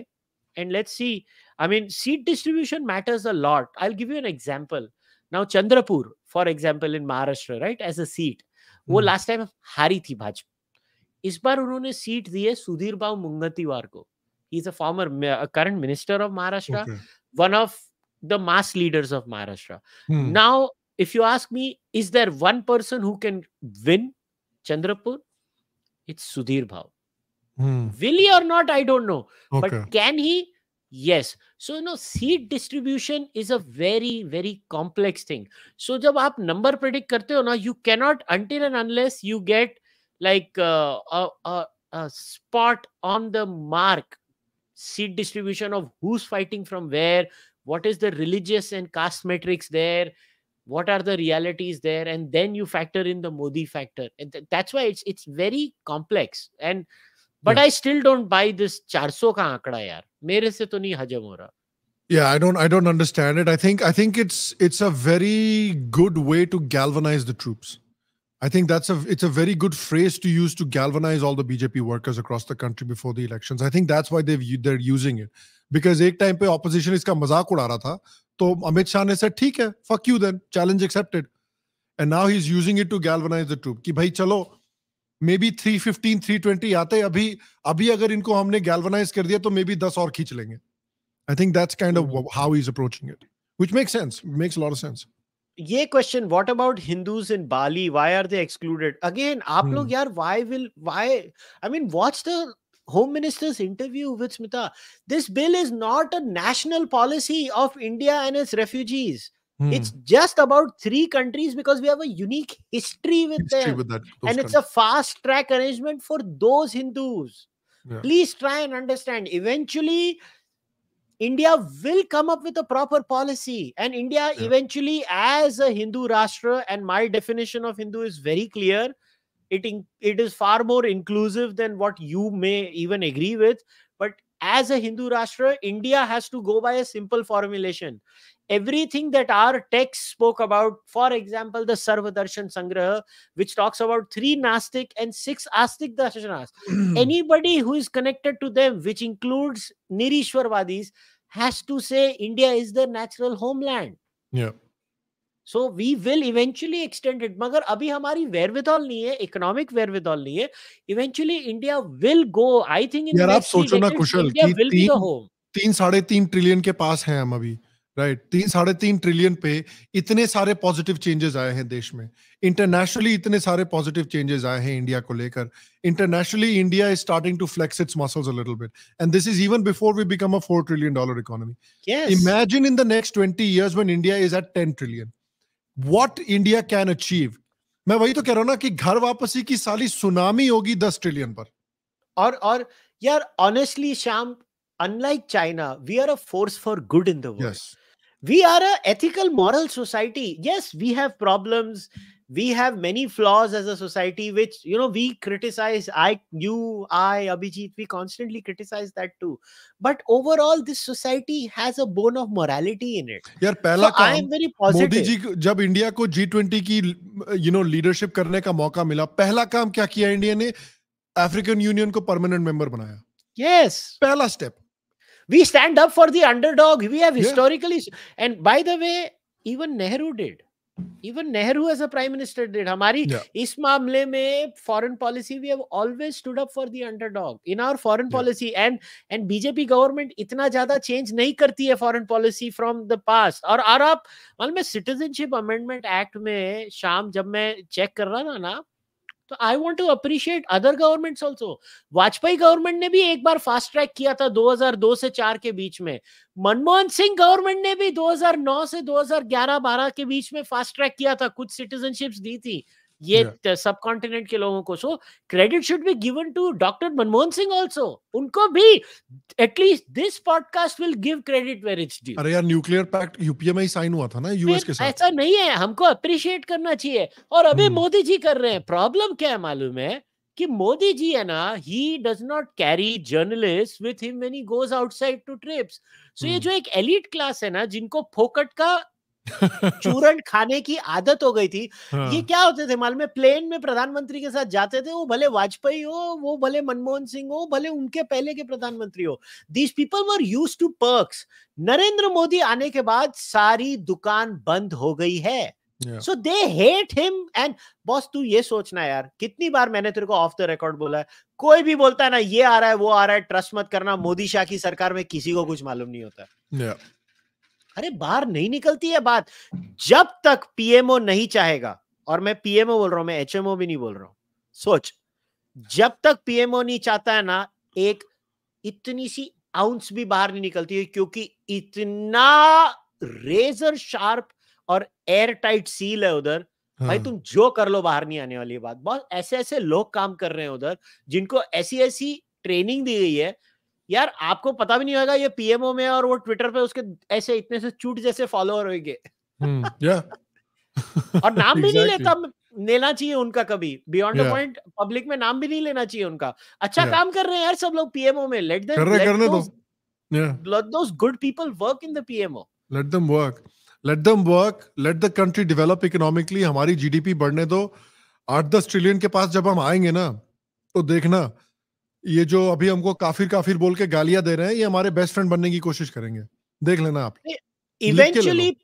And let's see. I mean, seat distribution matters a lot. I'll give you an example. Now, Chandrapur, for example, in Maharashtra, right, as a seat, वो. Last time हारी थी भाजपा इस बार उन्होंने seat दी है सुधीर बाबू मुंगतीवार को he is a former current minister of Maharashtra one of the mass leaders of Maharashtra. Hmm. Now, if you ask me, is there one person who can win Chandrapur? It's Sudhir Bhau. Hmm. Will he or not? I don't know. Okay. But can he? Yes. So, you know, seat distribution is a very, very complex thing. So, when you number predict करते हो ना, you cannot until and unless you get like uh, a, a, a spot on the mark seat distribution of who's fighting from where, what is the religious and caste metrics there? What are the realities there? And then you factor in the modi factor. And th- that's why it's it's very complex. And but yeah. i still don't buy this 400 ka ankada yaar. Yeah i don't i don't understand it. I think i think it's it's a very good way to galvanize the troops. I think that's a it's a very good phrase to use to galvanize all the BJP workers across the country before the elections. I think that's why they've u- they're using it because एक time पे opposition इसका मजाक उड़ा रहा था तो अमित शाह ने said ठीक है fuck you then challenge accepted and now he's using it to galvanize the troop कि भाई चलो मे बी 315 320 आते अभी अभी अगर इनको हमने galvanize कर दिया तो मे बी 10 और खींच लेंगे I think that's kind of how he's approaching it which makes sense makes a lot of sense ये question what about Hindus in Bali why are they excluded again आप लोग Hmm. यार why will why I mean what's the home minister's interview with smita this bill is not a national policy of india and its refugees Hmm. it's just about three countries because we have a unique history with history them with that those and it's a fast track arrangement for those hindus Yeah. please try and understand eventually india will come up with a proper policy. And india eventually as a hindu rashtra and my definition of hindu is very clear it in, it is far more inclusive than what you may even agree with as a hindu rashtra india has to go by a simple formulation. Everything that our text spoke about for example the sarvadarshan sangraha which talks about three nastic and six astic darshanas. Anybody who is connected to them which includes nirishwarvadis has to say india is their natural homeland. Yeah so we will eventually extend it. मगर अभी हमारी wherewithal नहीं है economic wherewithal नहीं है. India will go. I think in यार आप सोचो ना कुशल कि तीन साढ़े तीन ट्रिलियन के पास हैं हम अभी राइट right. तीन साढ़े तीन ट्रिलियन पे इतने सारे पॉजिटिव चेंजेस आए हैं देश में. इंटरनेशनली इतने सारे पॉजिटिव चेंजेस आए हैं इंडिया को लेकर. Internationally India is starting to flex its muscles a little bit and this is even before we become a 4 trillion dollar economy imagine in the next next 20 years when india is at 10 trillion. What India can achieve मैं वही तो कह रहा हूँ ना कि घर वापसी की साली सुनामी होगी दस ट्रिलियन पर। और और यार honestly Shyam unlike China we are a force for good in the world we are a ethical moral society yes we have problems we have many flaws as a society which you know we criticize. I you i abhijit we constantly criticize that too. But overall this society has a bone of morality in it. Pehla so i am very positive. Modi ji jab india ko g20 ki you know leadership karne ka mauka mila pehla kaam kya kiya india ne? African union ko permanent member banaya. Yes. Pehla step. We stand up for the underdog. We have historically yeah. and by the way even nehru did. Even Nehru as a prime minister did हमारी इस मामले में foreign policy we have always stood up for the underdog in our foreign policy and and BJP government इतना ज़्यादा change नहीं करती है foreign policy from the past और आप मालूम सिटीजनशिप अमेंडमेंट एक्ट में शाम जब मैं चेक कर रहा था ना तो I want to appreciate other government also Vajpayee government ने भी एक बार फास्ट ट्रैक किया था 2002 से 4 के बीच में। मनमोहन सिंह गवर्नमेंट ने भी 2009 से 2011-12 के बीच में फास्ट ट्रैक किया था, कुछ सिटीजनशिप्स दी थी। ये सब कॉन्टिनेंट के लोगों को so credit should be given to doctor Manmohan Singh also उनको भी at least this podcast will give credit where it's due अरे यार न्यूक्लियर पैक्ट यूपीए में ही साइन हुआ था ना यूएस के साथ। ऐसा नहीं है हमको अप्रिशिएट करना चाहिए। और अभी हम्म। मोदी जी कर रहे हैं। प्रॉब्लम क्या है मालूम है? कि मोदी जी है ना he does not carry journalist with him when he goes outside to trips so ये हम्म। जो एक एलिट क्लास है ना जिनको फोकट का चूरन खाने की आदत हो गई थी। हाँ। ये। क्या होते थे मालूम है? प्लेन में प्रधानमंत्री के साथ जाते थे वो भले वाजपेयी हो वो भले मनमोहन सिंह हो भले उनके पहले के प्रधानमंत्री हो। These people were used to perks Narendra Modi आने के बाद सारी दुकान बंद हो गई है। So they hate him and boss तू ये सोचना यार कितनी बार मैंने तेरे को ऑफ़ द रिकॉर्ड बोला है? कोई भी बोलता है ना ये आ रहा है वो आ रहा है ट्रस्ट मत करना मोदी शाह की सरकार में किसी को कुछ मालूम नहीं होता। Yeah. अरे बाहर नहीं निकलती है बात जब तक पीएमओ नहीं चाहेगा और मैं पीएमओ बोल रहा हूँ मैं एचएमओ भी नहीं बोल रहा हूँ सोच जब तक पीएमओ नहीं चाहता है ना एक इतनी सी आउंस भी बाहर नहीं निकलती है क्योंकि इतना रेजर शार्प और एयर टाइट सील है उधर हाँ। भाई। तुम जो कर लो बाहर नहीं आने वाली बात बहुत ऐसे ऐसे लोग काम कर रहे हैं उधर जिनको ऐसी ऐसी ट्रेनिंग दी गई है यार आपको पता भी नहीं होगा ये पीएमओ में और वो ट्विटर पे उसके ऐसे इतने से चूट जैसे फॉलोअर होंगे। Hmm. Yeah. और नाम भी नहीं लेता लेना चाहिए उनका कभी। बियॉन्ड द पॉइंट पब्लिक में नाम भी नहीं लेना चाहिए उनका। अच्छा Yeah. काम कर रहे हैं यार सब लोग पीएमओ में। लेट देम करने दो। Let those good people work in the PMO let them work. Let them work. Let the country develop economically हमारी जीडीपी बढ़ने दो। आठ दस ट्रिलियन के पास जब हम आएँगे ना तो देखना ये जो अभी हमको काफिर काफिर बोल के गालियाँ दे रहे हैं ये हमारे बेस्ट फ्रेंड बनने की कोशिश करेंगे देख लेना आप eventually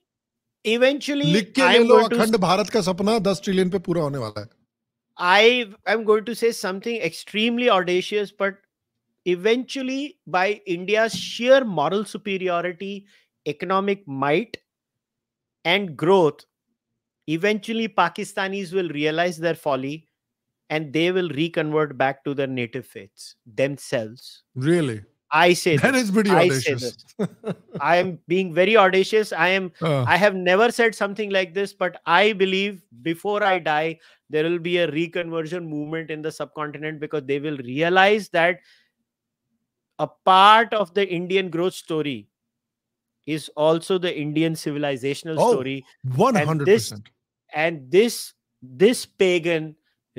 eventually लिख के ले लो अखंड भारत का सपना दस ट्रिलियन पे पूरा होने वाला है I am going to say something extremely audacious, but eventually, by India's sheer moral superiority, economic might, and growth, eventually Pakistanis will realize their folly and they will reconvert back to their native faiths themselves. really I say that this. is pretty I audacious. I am being very audacious. I am. Uh. I have never said something like this, but I believe before I die, there will be a reconversion movement in the subcontinent because they will realize that a part of the Indian growth story is also the Indian civilizational Oh, story. 100%. And this this pagan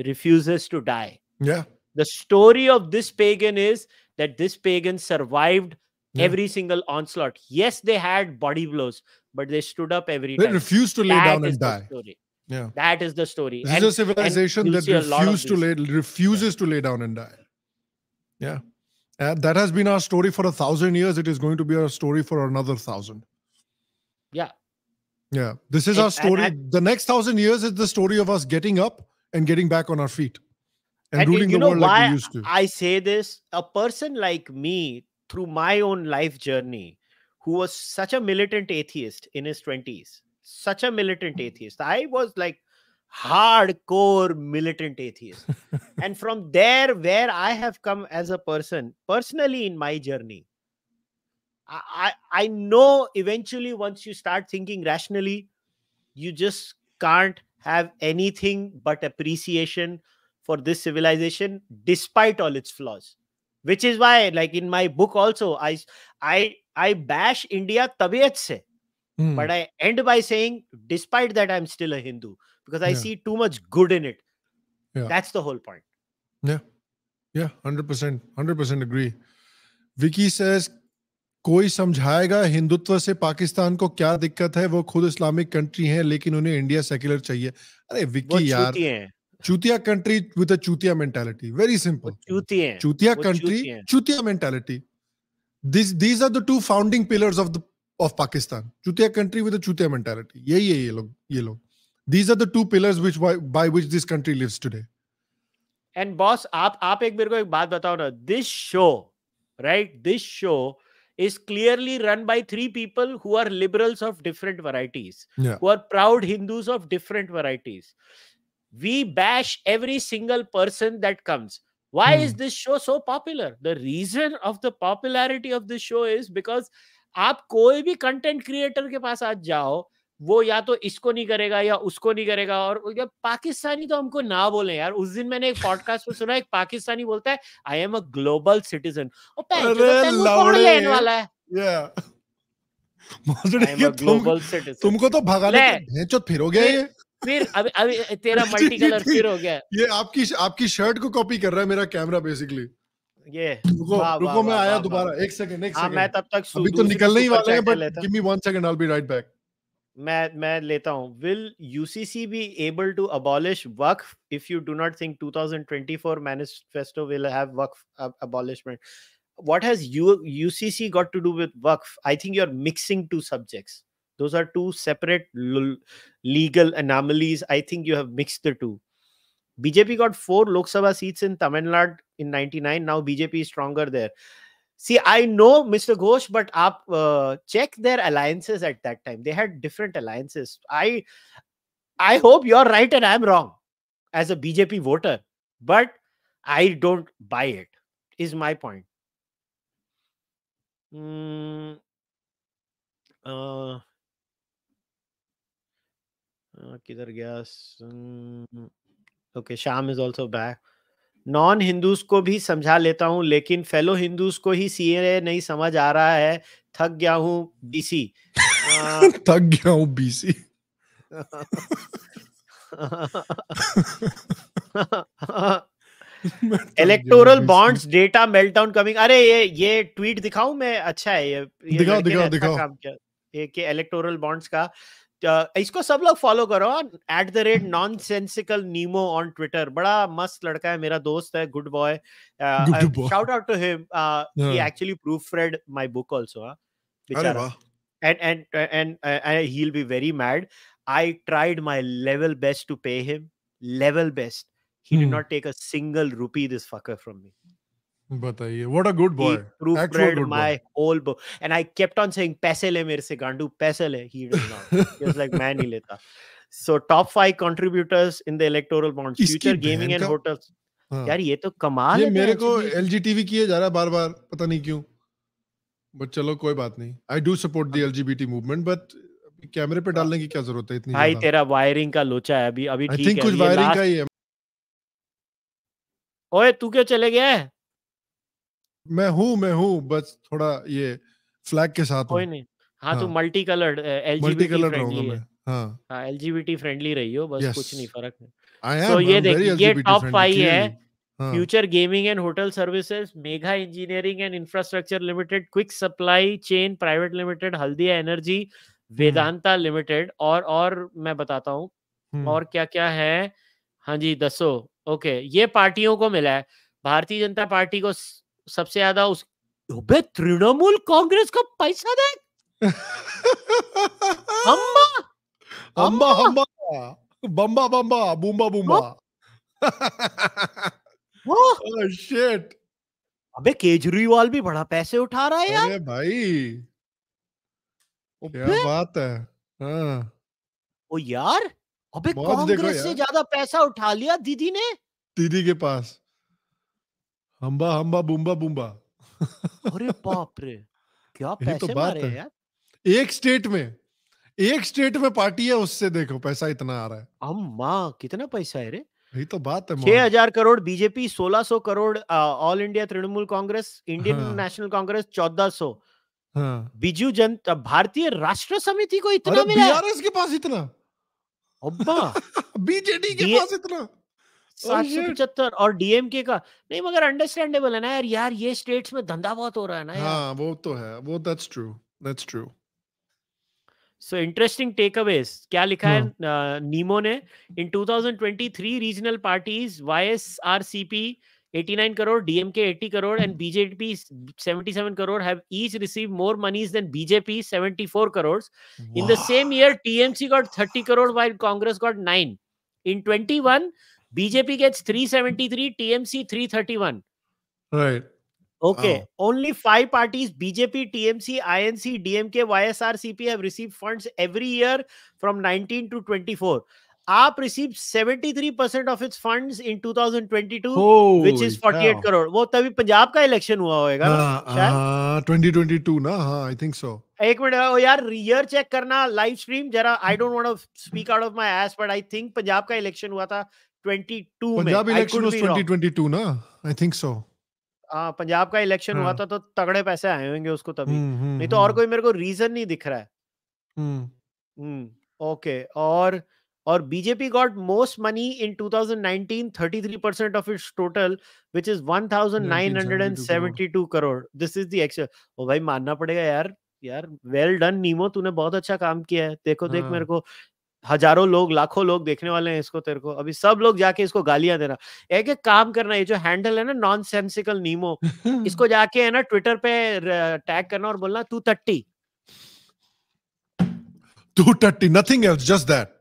refuses to die. yeah The story of this pagan is that this pagan survived Yeah. every single onslaught. Yes, they had body blows, but they stood up every they time. refused to lay That down and die yeah That is the story. this And- is a civilization that see a lot of refused to lay refuses to lay down and die yeah and that has been our story for a thousand years it is going to be our story for another thousand Yeah. yeah this is And- our and- story and- the next thousand years is the story of us getting up and getting back on our feet and, and ruling you the know world like we used to I say this? A person like me, through my own life journey, who was such a militant atheist in his 20s, such a militant hmm. atheist. I was like hardcore militant atheist. and from there, where I have come as a person, personally in my journey, I, I I know eventually once you start thinking rationally, you just can't have anything but appreciation for this civilization despite all its flaws which is why like in my book also i i i bash india tabiyat se Hmm. but i end by saying despite that i'm still a hindu because i Yeah. see too much good in it Yeah. that's the whole point Yeah, yeah, hundred percent, hundred percent agree. Vicky says, कोई समझाएगा हिंदुत्व से पाकिस्तान को क्या दिक्कत है? वो खुद Islamic country है लेकिन उन्हें इंडिया सेक्युलर चाहिए। अरे विक्की यार चूतिया कंट्री विद अ चूतिया मेंटालिटी वेरी सिंपल चूतिया कंट्री चूतिया mentality this these are the two founding pillars of the of Pakistan. चूतिया कंट्री विद अ चूतिया मेंटालिटी यही है ये लोग ये लोग। These are two pillars which by, by which this country lives today and boss आप आप एक मेरे को एक बात बताओ ना। This show right this show is clearly run by three people who are liberals of different varieties Yeah. who are proud hindus of different varieties we bash every single person that comes why is Hmm. this show so popular the reason of the popularity of this show is because आप कोई भी content creator के पास आज जाओ वो या तो इसको नहीं करेगा या उसको नहीं करेगा और पाकिस्तानी तो हमको ना बोले यार। उस दिन मैंने एक पॉडकास्ट में सुना एक पाकिस्तानी बोलता है I am a global citizen वाला है? Yeah. global citizen. तुमको तो भगाने ले, फिर हो गया ये। फिर अभी अभी तेरा मल्टी कलर फिर हो गया। ये आपकी आपकी शर्ट को कॉपी कर रहा है मेरा कैमरा बेसिकली ये रुको रुको मैं आया दोबारा। एक सेकंड एक हाँ, सेकंड मैं तब तक अभी तो निकलने ही वाले हैं but give me one second I will be right back मैं मैं लेता हूँ will UCC B able to abolish Waqf if you do not think 2024 manifesto will have Waqf ab- abolishment what has you UCC got to do with waqf I think you're mixing two subjects those are two separate l- legal anomalies I think you have mixed the two BJP got four Lok Sabha seats in Tamil Nadu in 99 now BJP is stronger there See, I know Mr. Ghosh, but up uh, check their alliances at that time. They had different alliances. I I hope you're right and I'm wrong as a BJP voter, but I don't buy it. Is my point. Mm, uh, uh, किधर गया सं- okay sham is also back non Hindus को भी समझा लेता हूँ लेकिन fellow Hindus को ही सीए नहीं समझ आ रहा है। थक गया हूँ बीसी थक गया हूँ BC electoral bonds data meltdown coming अरे ये ये ट्वीट दिखाऊँ मैं? अच्छा है ये, ये दिखाओ, दिखाओ, अच्छा दिखाओ। काम किया। ये कि इलेक्टोरल बॉन्ड्स का इसको सब लोग फॉलो करो at the rate nonsensical Nemo on Twitter बड़ा मस्त लड़का है मेरा दोस्त है good boy shout out to him he. Actually proof read my book also and and and he will be very mad I tried my level best to pay him level best he did not take a single rupee this fucker from me बताइए what a good boy my whole and I kept on saying पैसे ले मेरे से गांडू पैसे ले. ही does not like मैं नहीं लेता. So top 5 contributors in the electoral future gaming and hotels यार ये तो कमाल ये है मेरे को एलजीटीवी किए जा रहा है बार-बार पता नहीं क्यों। बट चलो कोई बात नहीं। I do support the LGBT movement but कैमरे पे डालने हाँ। की क्या ज़रूरत है इतनी भाई तेरा वायरिंग का लोचा है अभी अभी ठीक है कुछ वायरिंग का ही है। ओए तू क्यों चले गया है? मैं हूँ मैं हूँ बस थोड़ा ये फ्लैग के साथ कोई नहीं। हाँ तू हाँ। Multi coloured LGBT colour friendly है। हाँ। हाँ एलजीबीटी फ्रेंडली रही हो बस कुछ नहीं फ़र्क आई सो ये देख ये टॉप फाइव है। हाँ। Future gaming and hotel services mega engineering and infrastructure limited quick supply chain private limited Haldia energy Vedanta limited और और मैं बताता हूँ। हम्म, और क्या क्या है? हाँ जी दसो। ओके ये पार्टियों को मिला है। भारतीय जनता पार्टी को सबसे ज़्यादा उस अबे तृणमूल कांग्रेस का पैसा देख। अम्मा अम्बा हम्बा बम्बा बम्बा बूम्बा बूम्बा वाह शिट अबे केजरीवाल भी बड़ा पैसे उठा रहा है यार। अरे भाई। क्या बात है। हाँ। ओ यार अबे कांग्रेस से ज़्यादा पैसा उठा लिया दीदी ने। दीदी के पास। हम्बा हम्बा बूम्बा बूम्बा। अरे बाप रे क्या यही तो बात मारे है यार। एक स्टेट में एक स्टेट में पार्टी है उससे देखो पैसा इतना आ रहा है। अम्मा कितना पैसा है रे। यही तो बात है छह हज़ार करोड़ बीजेपी सोलह सौ crore All India Trinamool Congress Indian हाँ। नेशनल कांग्रेस चौदह सौ। हाँ। बीजू जनता भारतीय राष्ट्र समिति को इतना मिला बीआरएस के पास इतना। अब्बा। बीजेडी के पास इतना। सात सौ. पचहत्तर और डीएमके का। नहीं मगर अंडरस्टैंडेबल है ना यार यार ये स्टेट्स में धंधा बहुत हो रहा है ना यार। हाँ वो तो है वो that's true that's true so interesting takeaways क्या लिखा है? नीमो ने in 2023 regional parties YSRCP 89 crore DMK 80 crore and BJP 77 crore have each received more monies than BJP 74 crores. In the same year tmc got 30 crore while congress got 9 in 21 bjp gets 373 tmc 331 right Okay. Wow. Only five parties BJP, TMC, INC, DMK, YSRCP have received funds every year from 19 to 24. AAP received 73% of its funds in 2022, Holy which is 48 cow. crore. वो तभी पंजाब का election हुआ होएगा ना हाँ शायद हाँ 2022 ना हाँ आई थिंक सो एक मिनट ओ यार ईयर चेक करना लाइव स्ट्रीम जरा I don't want to speak out of my ass but I think Punjab का इलेक्शन हुआ था 22 में Punjab I election could was 2022 ना? आई थिंक सो हाँ पंजाब का इलेक्शन हुआ हाँ। था तो तगड़े पैसे आए होंगे उसको तभी। हम्म नहीं तो और कोई मेरे को रीजन नहीं दिख रहा है। हम्म। हम्म ओके और और BJP got most money in 2019 33% of its total which is 1972 crore this is the actual ओ भाई मानना पड़ेगा यार यार वेल डन नीमो तूने बहुत अच्छा काम किया है। देखो देख हाँ। मेरे को हज़ारों लोग लाखों लोग देखने वाले हैं इसको तेरे को। अभी सब लोग जाके इसको गालियाँ देना। एक एक काम करना ये जो हैंडल है ना नॉन सेंसिकल नीमो इसको जाके है ना ट्विटर पे टैग करना और बोलना तू तट्टी टू टट्टी नथिंग एल्स जस्ट दैट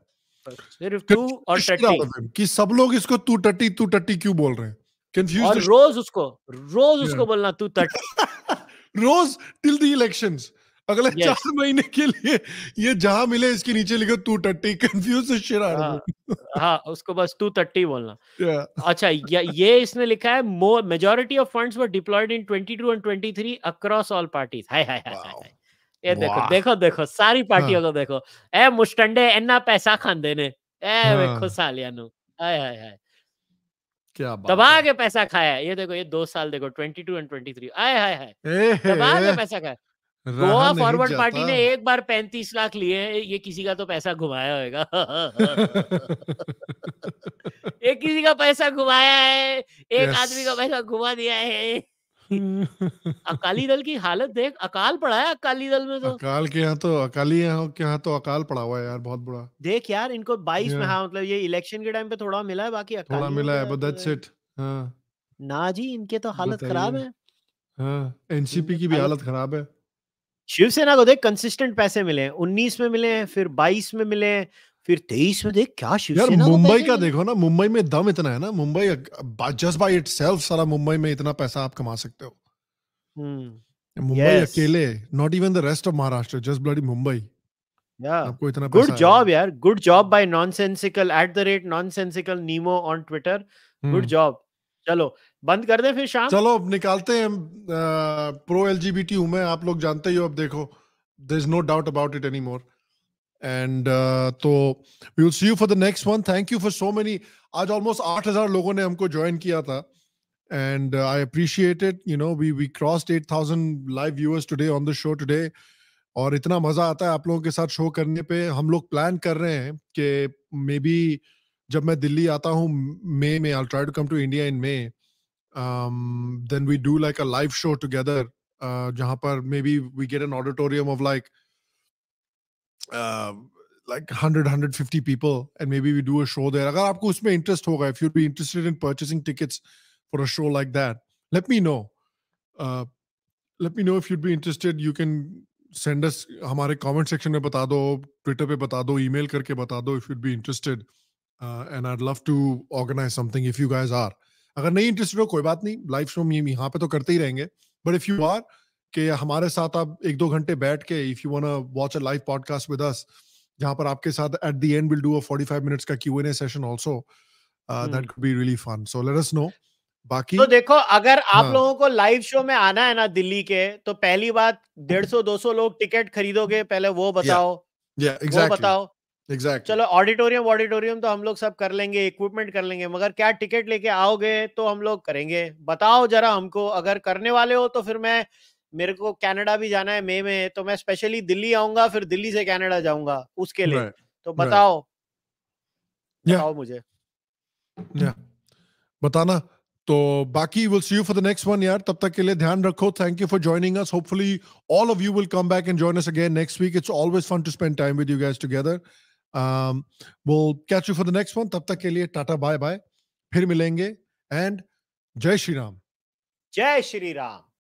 सिर्फ़ तू और टट्टी कि सब लोग इसको तू टट्टी तू टट्टी क्यों बोल रहे हैं? और कंफ्यूज रोज उसको रोज उसको बोलना तू तट रोज टिल द इलेक्शंस अगले Yes. चार महीने के लिए ये जहाँ मिले इसके नीचे लिखो तू टट्टी कंफ्यूज हाँ हाँ उसको बस तू तट्टी बोलना। या अच्छा ये ये इसने लिखा है more majority of funds were deployed in 22 and 23 across all parties hi hi hi. ये देखो देखो देखो सारी पार्टियों हाँ। को देखो। ए मुस्टंडे एन्ना पैसा खांदे ने। ए हाँ। देखो सालिया नु हाय हाय हाय। क्या बात दबा के पैसा खाया ये देखो ये दो साल देखो 22 एंड 23 आय हाय हाय। दबा के पैसा खाया गोवा फॉरवर्ड पार्टी ने एक बार 35 लाख लिए हैं, ये किसी का तो पैसा घुमाया होगा एक किसी का पैसा घुमाया है एक Yes. आदमी का पैसा घुमा दिया है। अकाली दल की हालत देख अकाल पड़ा है अकाली दल में तो। अकाल के यहाँ तो अकाली यहाँ के यहाँ तो अकाल पड़ा हुआ है यार बहुत बुरा। देख यार इनको 22 में हाँ मतलब ये इलेक्शन के टाइम पे थोड़ा मिला है बाकी थोड़ा मिला है बट दैट्स इट हाँ। ना जी इनके तो हालत खराब है। हाँ एनसीपी की भी हालत खराब है। शिवसेना को देख कंसिस्टेंट पैसे मिले हैं 19 में मिले हैं फिर 22 में मिले हैं फिर 23 में देख क्या शिवसेना को मुंबई का देखो ना मुंबई में दम इतना है ना मुंबई जस्ट बाय इटसेल्फ सारा मुंबई में इतना पैसा आप कमा सकते हो। हम्म मुंबई Yes. अकेले not even the rest of Maharashtra just bloody Mumbai. आपको इतना गुड जॉब यार good job by nonsensical at the rate nonsensical Nemo on Twitter good. Job चलो बंद कर दे फिर शाम? चलो, अब निकालते हैं प्रो एलजीबीटी हूँ मैं, आप लोग जानते ही हो, अब देखो there is no doubt about it any more and तो we will see you for the next one thank you for so many आज ऑलमोस्ट 8000 लोगों ने हमको ज्वाइन किया था। And I appreciate it you know we we crossed 8000 live viewers today on the show today और इतना मज़ा आता है आप लोगों के साथ शो करने पे। हम लोग प्लान कर रहे हैं कि मे बी जब मैं दिल्ली आता हूँ मई में I try to come to India in May um, then we do like a live show together uh, जहाँ पर maybe we get an auditorium of like uh, like 100 150 people and maybe we do a show there अगर आपको उसमें interest होगा if you'd be interested in purchasing tickets for a show like that let me know uh, let me know if you'd be interested you can send us हमारे comment section में बता दो Twitter पे बता दो email करके बता दो if you'd be interested uh, and I'd love to organize something if you guys are अगर नहीं इंटरेस्टेड हो कोई बात नहीं लाइव शो में यहाँ पे तो करते ही रहेंगे। बट इफ़ यू आर कि हमारे साथ आप एक दो घंटे बैठ के if you want watch a live podcast with us जहाँ पर आपके साथ at the end will do a 45 minutes का Q and A session also that could be really fun so let us know बाकी तो देखो अगर आप हाँ। लोगों को लाइव शो में आना है ना दिल्ली के तो पहली बात डेढ़ सौ दो सौ लोग टिकट खरीदोगे पहले वो बताओ। या वो एग्जैक्टली बताओ। एग्जैक्टली चलो ऑडिटोरियम ऑडिटोरियम तो हम लोग सब कर लेंगे इक्विपमेंट कर लेंगे मगर क्या टिकट लेके आओगे तो हम लोग करेंगे। बताओ जरा हमको अगर करने वाले हो तो फिर मैं मेरे को कनाडा भी जाना है मई में तो मैं स्पेशली दिल्ली आऊँगा फिर दिल्ली से कनाडा जाऊँगा उसके लिए। Right. तो बताओ Right. बताओ। Yeah. मुझे। या बताना। तो बाकी will see you for the next one यार। तब तक के लिए ध्यान रखो। Thank you for joining us hopefully all of you will come back and join us again next week it's always fun to spend time with you guys together um we'll catch you for the next one. तब तक के लिए tata bye bye फिर मिलेंगे and जय श्री राम जय श्री राम